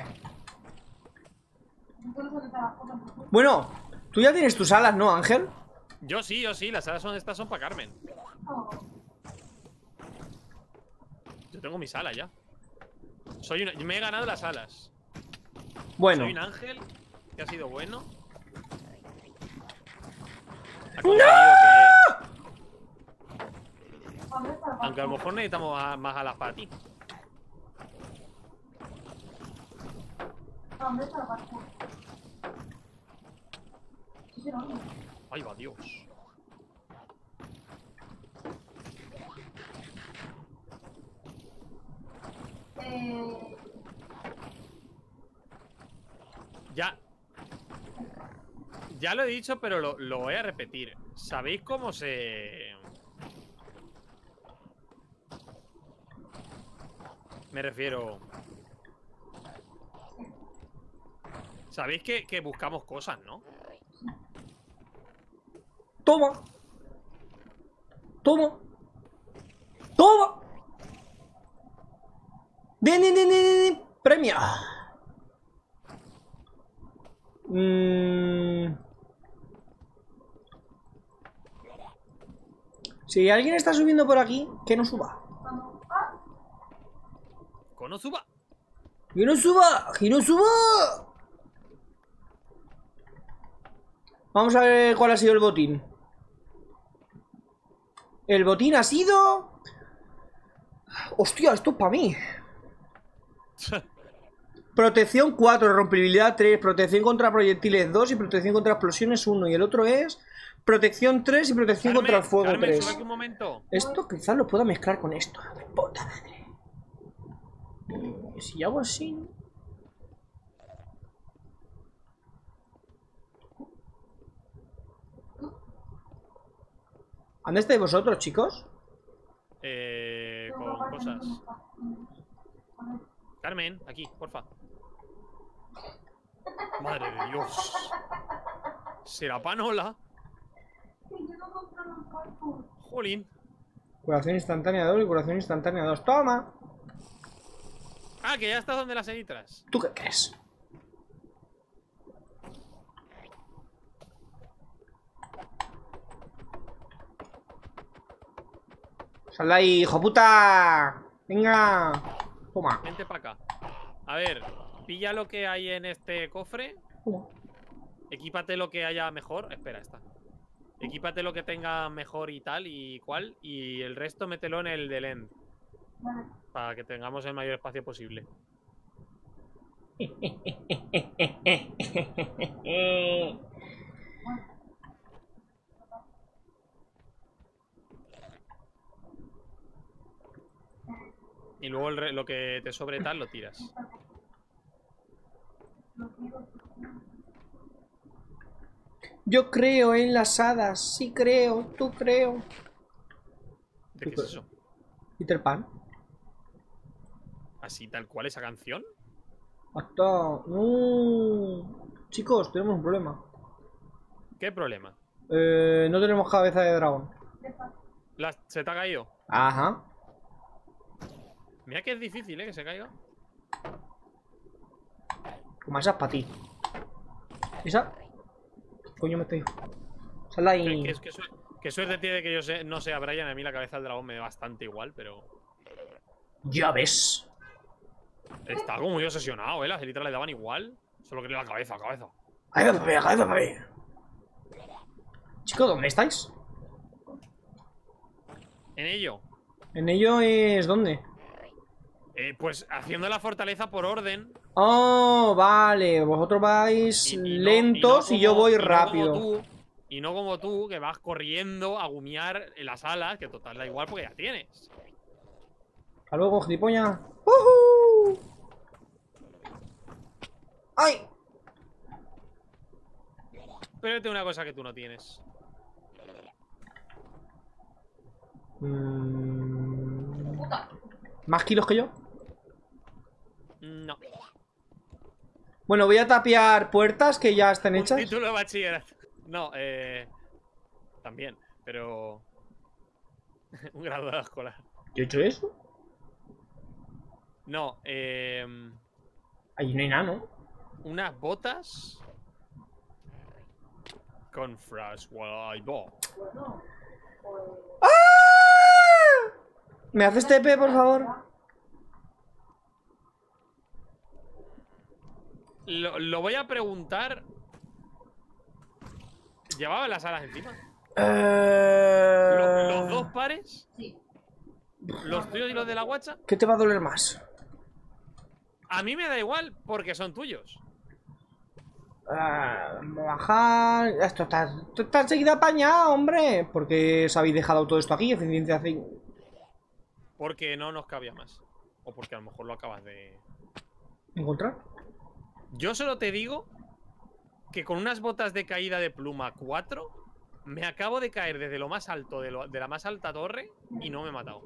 S3: No.
S1: Bueno, tú ya tienes tus alas, ¿no, Ángel?
S2: Yo sí, yo sí. Las alas son estas son para Carmen. Yo tengo mis alas ya. Soy una- me he ganado las alas.
S1: Bueno.
S2: Soy un ángel que ha sido bueno. Ha conseguido que-
S3: ¿dónde está el
S2: Aunque a lo mejor necesitamos más alas para ti. Ay, va Dios.
S3: Eh,
S2: Ya. Ya lo he dicho, pero lo, lo voy a repetir. ¿Sabéis cómo se. Me refiero. Sabéis que, que buscamos cosas, ¿no?
S1: Toma. Toma. Toma. Din, din. Premio. Mm. Si alguien está subiendo por aquí, que no suba.
S3: cuando- ah,
S2: Konosuba.
S1: ¡Que no suba! ¡Que no suba! Vamos a ver cuál ha sido el botín. El botín ha sido... Hostia, esto es para mí. Protección 4, rompibilidad 3, protección contra proyectiles 2 y protección contra explosiones 1. Y el otro es protección 3 y protección contra el fuego
S2: Carmen,
S1: 3.
S2: sube aquí un momento.
S1: Esto quizás lo pueda mezclar con esto. Puta madre. Si hago así. ¿Dónde estáis vosotros, chicos?
S2: Eh, con cosas. Carmen, aquí, porfa. Madre de Dios. ¿Será panola? Jolín.
S1: Curación instantánea 2 y curación instantánea 2. ¡Toma!
S2: Ah, que ya estás donde las enitras.
S1: ¿Tú qué crees? ¡Sal de ahí, hijo puta! ¡Venga! Toma.
S2: Vente para acá. A ver, pilla lo que hay en este cofre. Equípate lo que haya mejor. Espera, está. Equípate lo que tenga mejor y tal y cual. Y el resto mételo en el del end. Para que tengamos el mayor espacio posible. Y luego el lo que te sobre tal lo tiras.
S1: Yo creo en las hadas, sí creo, tú creo.
S2: ¿De qué es eso?
S1: Peter Pan.
S2: Así tal cual esa canción.
S1: Hasta. No. Chicos, tenemos un problema.
S2: ¿Qué problema?
S1: Eh, no tenemos cabeza de dragón.
S2: La- ¿Se te ha caído?
S1: Ajá.
S2: Mira que es difícil, ¿eh? Que se caiga.
S1: Como esa es para ti. ¿Esa? ¿Qué coño me estoy? Esa es la
S2: Que, suerte, que suerte tiene que yo sé- no sea Brian. A mí la cabeza del dragón me da bastante igual, pero.
S1: Ya ves.
S2: Está como muy obsesionado, ¿eh? Las elitras le daban igual. Solo que la cabeza, cabeza.
S1: Para mí. Chicos, ¿dónde estáis?
S2: En ello.
S1: En ello es. ¿Dónde?
S2: Eh, pues haciendo la fortaleza por orden.
S1: Oh, vale. Vosotros vais
S2: y- y no-
S1: lentos y,
S2: no
S1: yo
S2: como-
S1: voy
S2: y no como
S1: rápido.
S2: tú, y no como tú, que vas corriendo a gumiar en las alas, que total da igual porque ya tienes.
S1: Hasta luego, gilipollas. ¡Uhú! ¡Ay!
S2: Tengo una cosa que tú no tienes.
S1: Mm. ¿Más kilos que yo?
S2: No.
S1: Bueno, voy a tapiar puertas que ya están
S2: Un
S1: hechas.
S2: título de bachillerato. No, eh. También, pero. Un graduado escolar.
S1: ¿Yo he hecho eso?
S2: No, eh.
S1: Ahí no hay nada, ¿no?
S2: Unas botas. Con
S3: pues.
S1: ¡Ah! ¿Me haces TP, por favor?
S2: Lo, lo voy a preguntar. ¿Llevaba las alas encima?
S1: Eh...
S2: ¿Lo- ¿Los dos pares?
S3: Sí.
S2: ¿Los tuyos y los de la guacha?
S1: ¿Qué te va a doler más?
S2: A mí me da igual porque son tuyos.
S1: Ah, bajar... Esto está, esto está enseguida apañado, hombre. Porque os habéis dejado todo esto aquí, eficiencia 5.
S2: Porque no nos cabía más. O porque a lo mejor lo acabas de.
S1: ¿Encontrar?
S2: Yo solo te digo que con unas botas de caída de pluma 4 me acabo de caer desde lo más alto de, lo- de la más alta torre y no me he matado.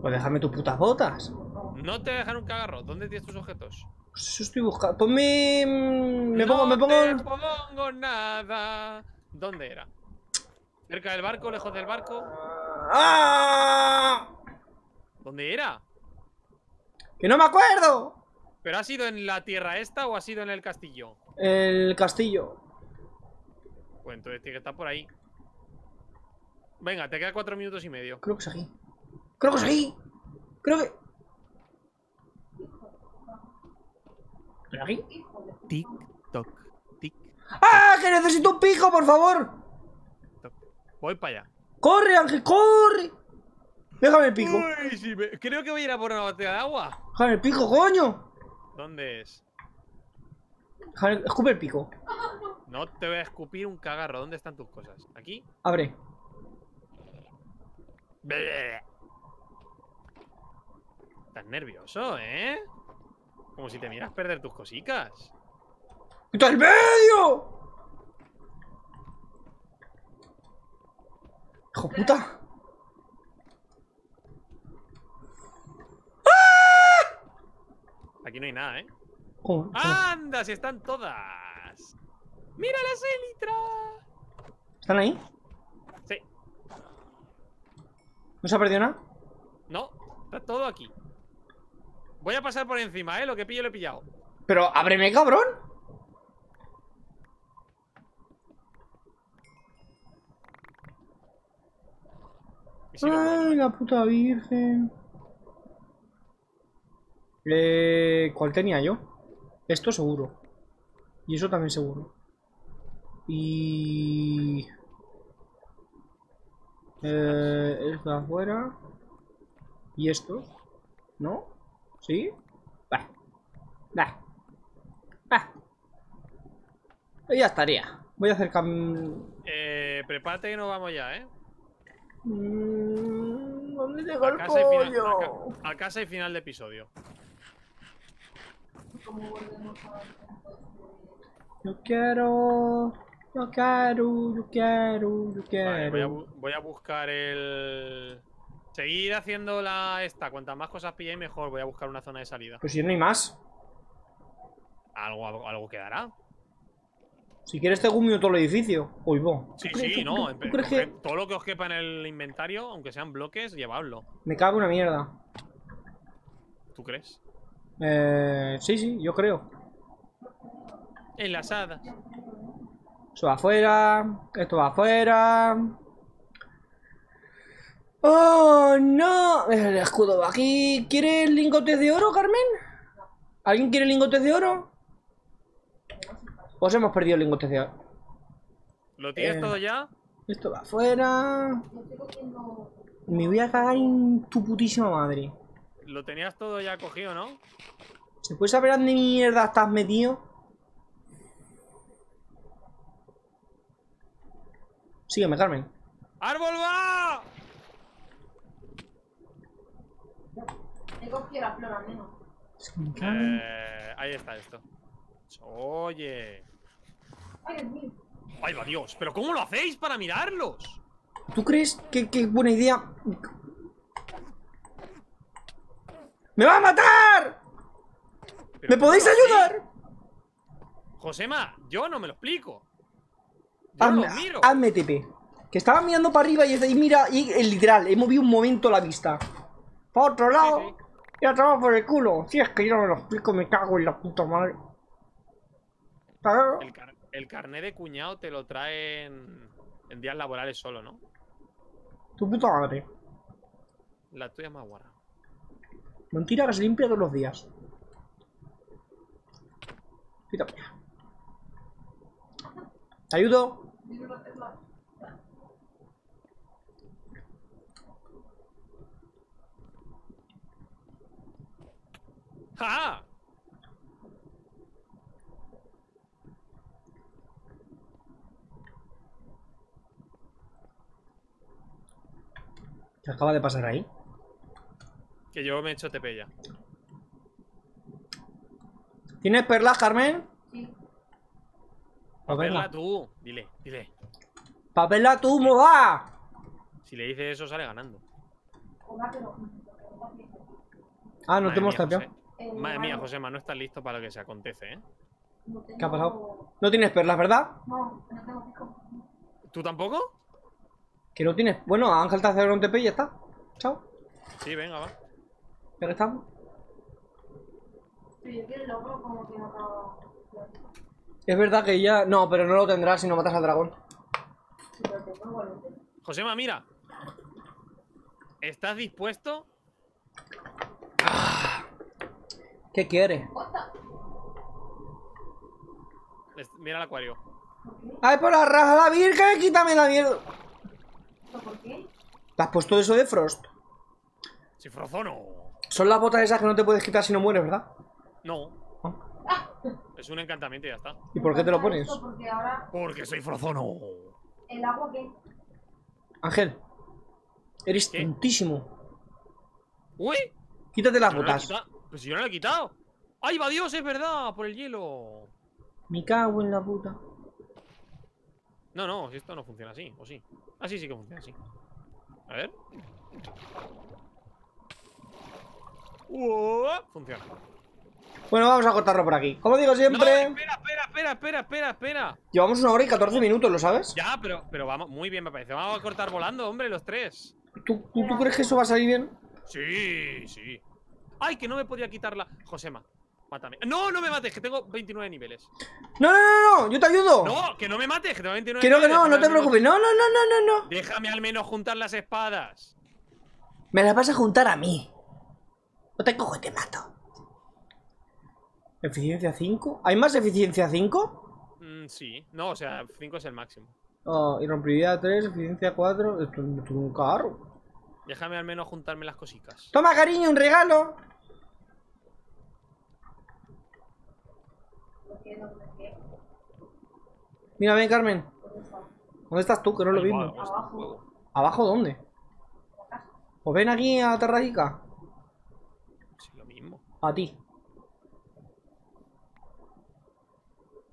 S1: Pues déjame tus putas botas.
S2: No te dejan un cagarro. ¿Dónde tienes tus objetos?
S1: Pues eso estoy buscando. Ponme... mm, Me pongo...
S2: no
S1: Me pongo...
S2: te pongo nada. ¿Dónde era? ¿Cerca del barco? ¿Lejos del barco?
S1: ¡Ah!
S2: ¿Dónde era?
S1: ¡Que no me acuerdo!
S2: ¿Pero ha sido en la tierra esta o ha sido en el castillo?
S1: El castillo.
S2: Pues entonces tiene que estar por ahí. Venga, te quedan cuatro minutos y medio.
S1: Creo que es aquí. Creo que es aquí. Creo que... ¿Es aquí?
S2: Tic, toc, tic.
S1: ¡Ah! ¡Que necesito un pico, por favor!
S2: Voy para allá.
S1: ¡Corre, Ángel, corre! Déjame el pico.
S2: Uy, sí, me- Creo que voy a ir a por una botella de agua.
S1: Déjame el pico, coño.
S2: ¿Dónde es?
S1: Déjame- escupe el pico.
S2: No te voy a escupir un cagarro. ¿Dónde están tus cosas? ¿Aquí?
S1: Abre.
S2: Estás nervioso, ¿eh? Como si te miras perder tus cosicas.
S1: ¡Quita el medio! ¡Hijo puta!
S2: Aquí no hay nada, ¿eh?
S1: ¿Cómo?
S2: ¡Anda! Si están todas. ¡Mira las élitras!
S1: ¿Están ahí?
S2: Sí.
S1: ¿No se ha perdido nada?
S2: No, está todo aquí. Voy a pasar por encima, ¿eh? Lo que pillo lo he pillado.
S1: Pero ábreme, cabrón. Ay, la puta virgen. Eh, ¿Cuál tenía yo? Esto seguro. Y eso también seguro. Y... Eh, esto de afuera. Y estos. ¿No? ¿Sí? Va. Va. Va. Ya estaría. Voy a hacer cam...
S2: Eh, prepárate que nos vamos ya, ¿eh?
S1: Mm, ¿Dónde llegó el
S2: y final, a
S1: pollo?
S2: ca- a casa y final de episodio.
S3: ¿Cómo volvemos a
S1: Yo quiero. Yo quiero, yo quiero, yo quiero.
S2: Vale, voy a, bu- voy a buscar el. Seguir haciendo la esta. Cuantas más cosas pilléis, mejor. Voy a buscar una zona de salida.
S1: Pues si no hay más.
S2: Algo, algo, algo quedará.
S1: Si quieres te gumio todo el edificio. Uy, bo.
S2: Sí,
S1: ¿Tú crees-
S2: sí, no.
S1: tú-
S2: en-
S1: ¿Tú crees
S2: coge-
S1: que
S2: Todo lo que os quepa en el inventario, aunque sean bloques, llevadlo.
S1: me cago una mierda?
S2: ¿Tú crees?
S1: Eh, sí, sí, yo creo.
S2: Enlazadas.
S1: Eso va afuera. Esto va afuera. ¡Oh, no! El escudo va aquí. ¿Quieres lingotes de oro, Carmen? ¿Alguien quiere lingotes de oro? Pues hemos perdido lingotes de oro.
S2: ¿Lo tienes
S1: Eh.
S2: todo ya?
S1: Esto va afuera. Me voy a cagar en tu putísima madre.
S2: Lo tenías todo ya cogido, ¿no?
S1: ¿Se puede saber dónde mierda estás metido? Sígueme, Carmen.
S2: ¡Árbol va!
S3: He cogido la flor al menos.
S2: Eh, ahí está esto. Oye.
S3: Ay, Dios mío.
S2: ¡Ay, va Dios! ¿Pero cómo lo hacéis para mirarlos?
S1: ¿Tú crees que, que es buena idea? ¡Me va a matar!
S2: ¿Pero
S1: ¿Me podéis ayudar?
S2: Josema, yo no me lo explico. Yo
S1: Hazme,
S2: no lo miro.
S1: hazme TP. Que estaba mirando para arriba y, y mira, y, eh, literal, he movido un momento la vista. Para otro lado.
S2: sí.
S1: Y a tomar por el culo. Si es que yo no me lo explico, me cago en la puta madre. ¿Sabes?
S2: El, car- el carnet de cuñado te lo traen en días laborales solo, ¿no?
S1: Tu puta madre.
S2: La tuya es más guarra.
S1: Mentira que se limpia todos los días. Quita. ¿Te ayudo?
S2: ¡Ja!
S1: ¿Qué acaba de pasar ahí?
S2: Que yo me he hecho TP ya.
S1: ¿Tienes perlas, Carmen?
S3: Sí.
S1: Pues venga.
S2: tú. Dile, dile.
S1: Papela tú, ¿cómo va?
S2: Si le dices eso, sale ganando.
S1: Ah, no
S2: Madre
S1: te hemos
S2: mía,
S1: tapeado.
S2: José.
S3: Eh,
S2: Madre mía, Josema, no estás listo para lo que se acontece, ¿eh?
S3: no tengo-
S1: ¿Qué ha pasado? No tienes perlas, ¿verdad?
S3: No, no tengo pico.
S2: ¿Tú tampoco?
S1: Que no tienes. Bueno, Ángel te hace un TP y ya está. Chao.
S2: Sí, venga, va.
S1: Ya que estamos.
S3: Pero yo quiero el logro como que no acaba.
S1: Es verdad que ya. No, pero no lo tendrás si no matas al dragón.
S3: Si lo tengo igualmente.
S2: Josema, mira. ¿Estás dispuesto?
S1: ¿Qué quieres?
S2: Es- Mira el acuario.
S1: ¡Ay, por la raja la virgen! ¡Quítame la mierda!
S3: ¿Pero por qué?
S1: ¿Te has puesto eso de Frost?
S2: Si Frozono.
S1: Son las botas esas que no te puedes quitar si no mueres, ¿verdad?
S2: No.
S1: Ah.
S2: Es un encantamiento y ya está.
S1: ¿Y por qué te lo pones?
S3: Esto Porque ahora
S2: Porque soy Frozono.
S3: el agua que.
S1: Ángel. Eres
S2: ¿Qué?
S1: tontísimo.
S2: ¡Uy!
S1: Quítate las
S2: no
S1: botas.
S2: quitado. Pues si yo no la he quitado. ¡Ay, va Dios! Es verdad, por el hielo.
S1: Me cago en la puta.
S2: No, no, esto no funciona así, o sí. Ah, sí, sí que funciona así. A ver. Funciona.
S1: Bueno, vamos a cortarlo por aquí. Como digo
S2: No,
S1: siempre,
S2: espera, espera, espera, espera, espera, espera.
S1: llevamos una hora y 14 minutos, ¿lo sabes?
S2: Ya, pero, pero vamos, muy bien me parece. Vamos a cortar volando, hombre, los tres.
S1: ¿Tú, tú, tú crees que eso va a salir bien?
S2: Sí, sí. Ay, que no me podía quitarla. Josema, mátame. No, no me mates, que tengo 29 niveles.
S1: No, no, no, no, yo te ayudo.
S2: No, que no me mates, que tengo 29
S1: que no, que
S2: niveles.
S1: no, no
S2: déjame
S1: te preocupes. No, no, no, no, no, no.
S2: Déjame al menos juntar las espadas.
S1: Me las vas a juntar a mí. No te cojo y te mato. ¿Eficiencia 5? ¿Hay más eficiencia 5?
S2: Mm, sí. No, o sea, 5 es el máximo.
S1: Oh, irrompibilidad 3, eficiencia 4. Esto, es un carro.
S2: Déjame al menos juntarme las cositas.
S1: Toma, cariño, un regalo. Mira, ven, Carmen.
S3: ¿Dónde está?
S1: ¿Dónde estás tú? Que no lo vimos.
S3: Abajo.
S1: ¿Abajo dónde? Pues ven aquí a Terradica. A ti.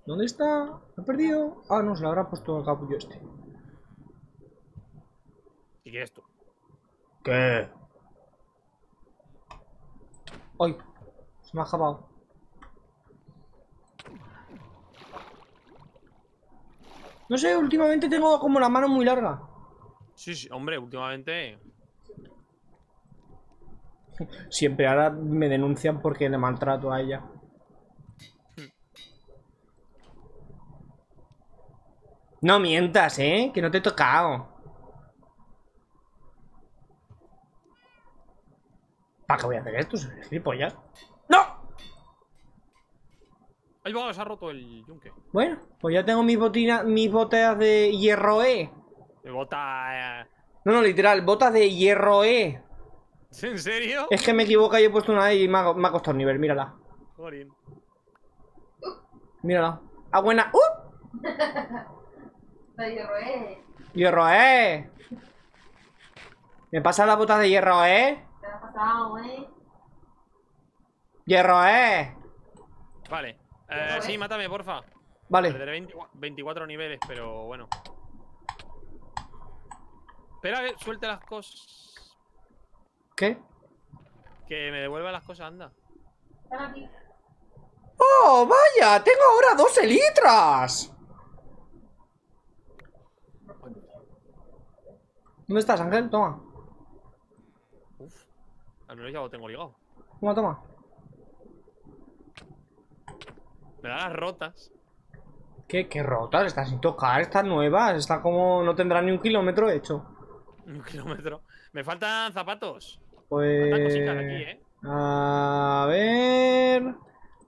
S1: ¿Dónde está? ¿Lo he perdido? Ah, no, se lo habrá puesto el capullo este.
S2: ¿Y qué es tú?
S1: ¿Qué? ¡Ay! Se me ha escapado. No sé, últimamente tengo como la mano muy larga.
S2: Sí, sí, hombre, últimamente.
S1: Siempre ahora me denuncian porque le maltrato a ella. No mientas, ¿eh? Que no te he tocado. ¿Para qué voy a hacer esto? Soy gilipollas. ¡No!
S2: ¡Ay, va! Se ha roto el yunque.
S1: Bueno, pues ya tengo mis botinas, mis botas de hierro E.
S2: Me bota. eh,
S1: No, no, literal, botas de hierro E.
S2: ¿En serio?
S1: Es que me equivoco y he puesto una E y me ha, me ha costado un nivel, mírala.
S2: Jorín.
S1: Mírala. Ah, buena. ¡Uh!
S3: La hierro, eh.
S1: Hierro E. ¿Me pasa la botas de hierro E?
S3: Te ha pasado, eh.
S1: Hierro E.
S2: Vale. Eh, sí,
S3: ¿eh?
S2: mátame, porfa.
S1: Vale.
S2: Perderé 24 24 niveles, pero bueno. Espera, que suelte las cosas.
S1: ¿Qué?
S2: Que me devuelva las cosas, anda.
S3: Están.
S1: ¡Oh, vaya! ¡Tengo ahora 12 litros! ¿Dónde estás, Ángel? Toma.
S2: Uf. Al menos ya lo tengo ligado.
S1: Toma, toma.
S2: Me da las rotas.
S1: ¿Qué, qué rotas? Está sin tocar, están nuevas. Está como... No tendrá ni un kilómetro hecho.
S2: Un kilómetro. Me faltan zapatos.
S1: Pues...
S2: Aquí, eh.
S1: A ver...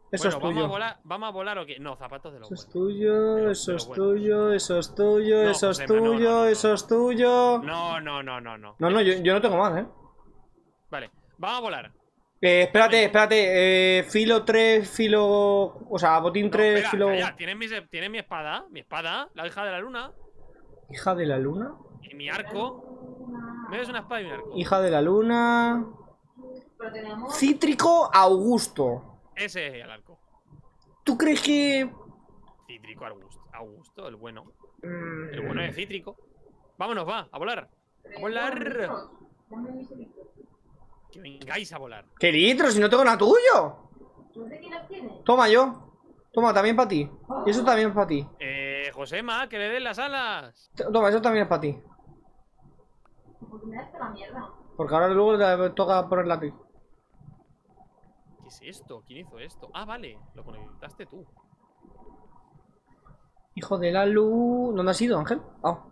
S1: Eso
S2: bueno,
S1: es
S2: ¿vamos a
S1: tuyo.
S2: volar? ¿Vamos a volar o qué? No, zapatos de los
S1: Eso es tuyo, eso es tuyo, eso es tuyo, eso es
S2: Josema, no, no,
S1: tuyo, eso es tuyo.
S2: No, no, no, no, no.
S1: No, no, yo, yo no tengo más, ¿eh?
S2: Vale, vamos a volar.
S1: Eh, espérate, espérate. Eh, filo 3, filo... O sea, botín
S2: No,
S1: 3,
S2: espera,
S1: filo...
S2: calla, ¿tienes, mi, ¿Tienes mi espada? Mi espada, la hija de la luna.
S1: Hija de la luna.
S2: Y mi arco. ¿Me ves una espada y un arco?
S1: Hija de la luna. Cítrico Augusto.
S2: Ese es el arco.
S1: ¿Tú crees que...?
S2: Cítrico Augusto. Augusto, el bueno.
S1: Mm,
S2: El bueno es cítrico. Vámonos, va, a volar. volar. Que vengáis a volar.
S1: ¿Qué litros? Si no tengo nada tuyo.
S3: ¿Tú de quién los tienes?
S1: Toma yo. Toma, también para ti. Y eso también es para ti.
S2: Eh, Josema, que le den las alas.
S1: Toma, eso también es para ti.
S3: Porque me das la mierda.
S1: Porque ahora luego te toca ponerla a ti.
S2: ¿Qué es esto? ¿Quién hizo esto? Ah, vale, lo conectaste tú.
S1: Hijo de la luz... ¿Dónde has ido, Ángel? Ah.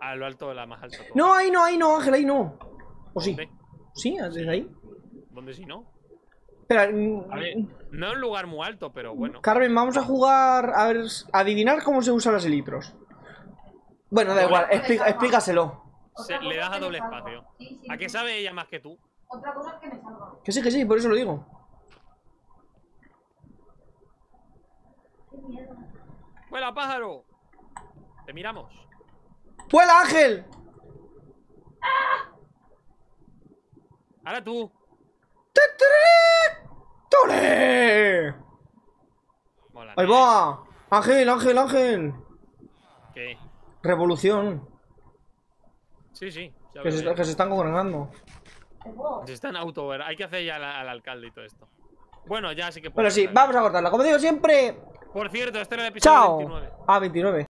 S2: A lo alto de la más alta.
S1: No, ahí no, ahí no, Ángel, ahí no. ¿O sí?
S2: ¿Dónde?
S1: ¿Sí? ¿Desde ahí?
S2: ¿Dónde si no?
S1: Espera, mm,
S2: A ver, no es un lugar muy alto, pero bueno.
S1: Carmen, vamos a jugar... A ver, adivinar cómo se usan los elitros. Bueno, da igual, explica- explícaselo.
S2: Se- le das a doble espacio.
S3: Sí, sí,
S2: ¿A qué sabe ella más que tú?
S3: Otra cosa es que me salva.
S1: Que sí, que sí, por eso lo digo.
S3: Qué miedo.
S2: ¡Vuela, pájaro! Te miramos.
S1: ¡Vuela, Ángel!
S2: Ahora tú.
S1: ¡Tore! ¡Ahí va! Ángel, Ángel, Ángel.
S2: ¿Qué?
S1: Revolución.
S2: Sí, sí.
S1: Que se, que se están congregando.
S2: Se están auto Hay que hacer ya al, al alcalde y todo esto. Bueno, ya sí que puedo
S1: Bueno, sí, vamos a cortarla. Como digo siempre,
S2: Por cierto, este era el episodio
S1: chao.
S2: 29.
S1: Ah, 29.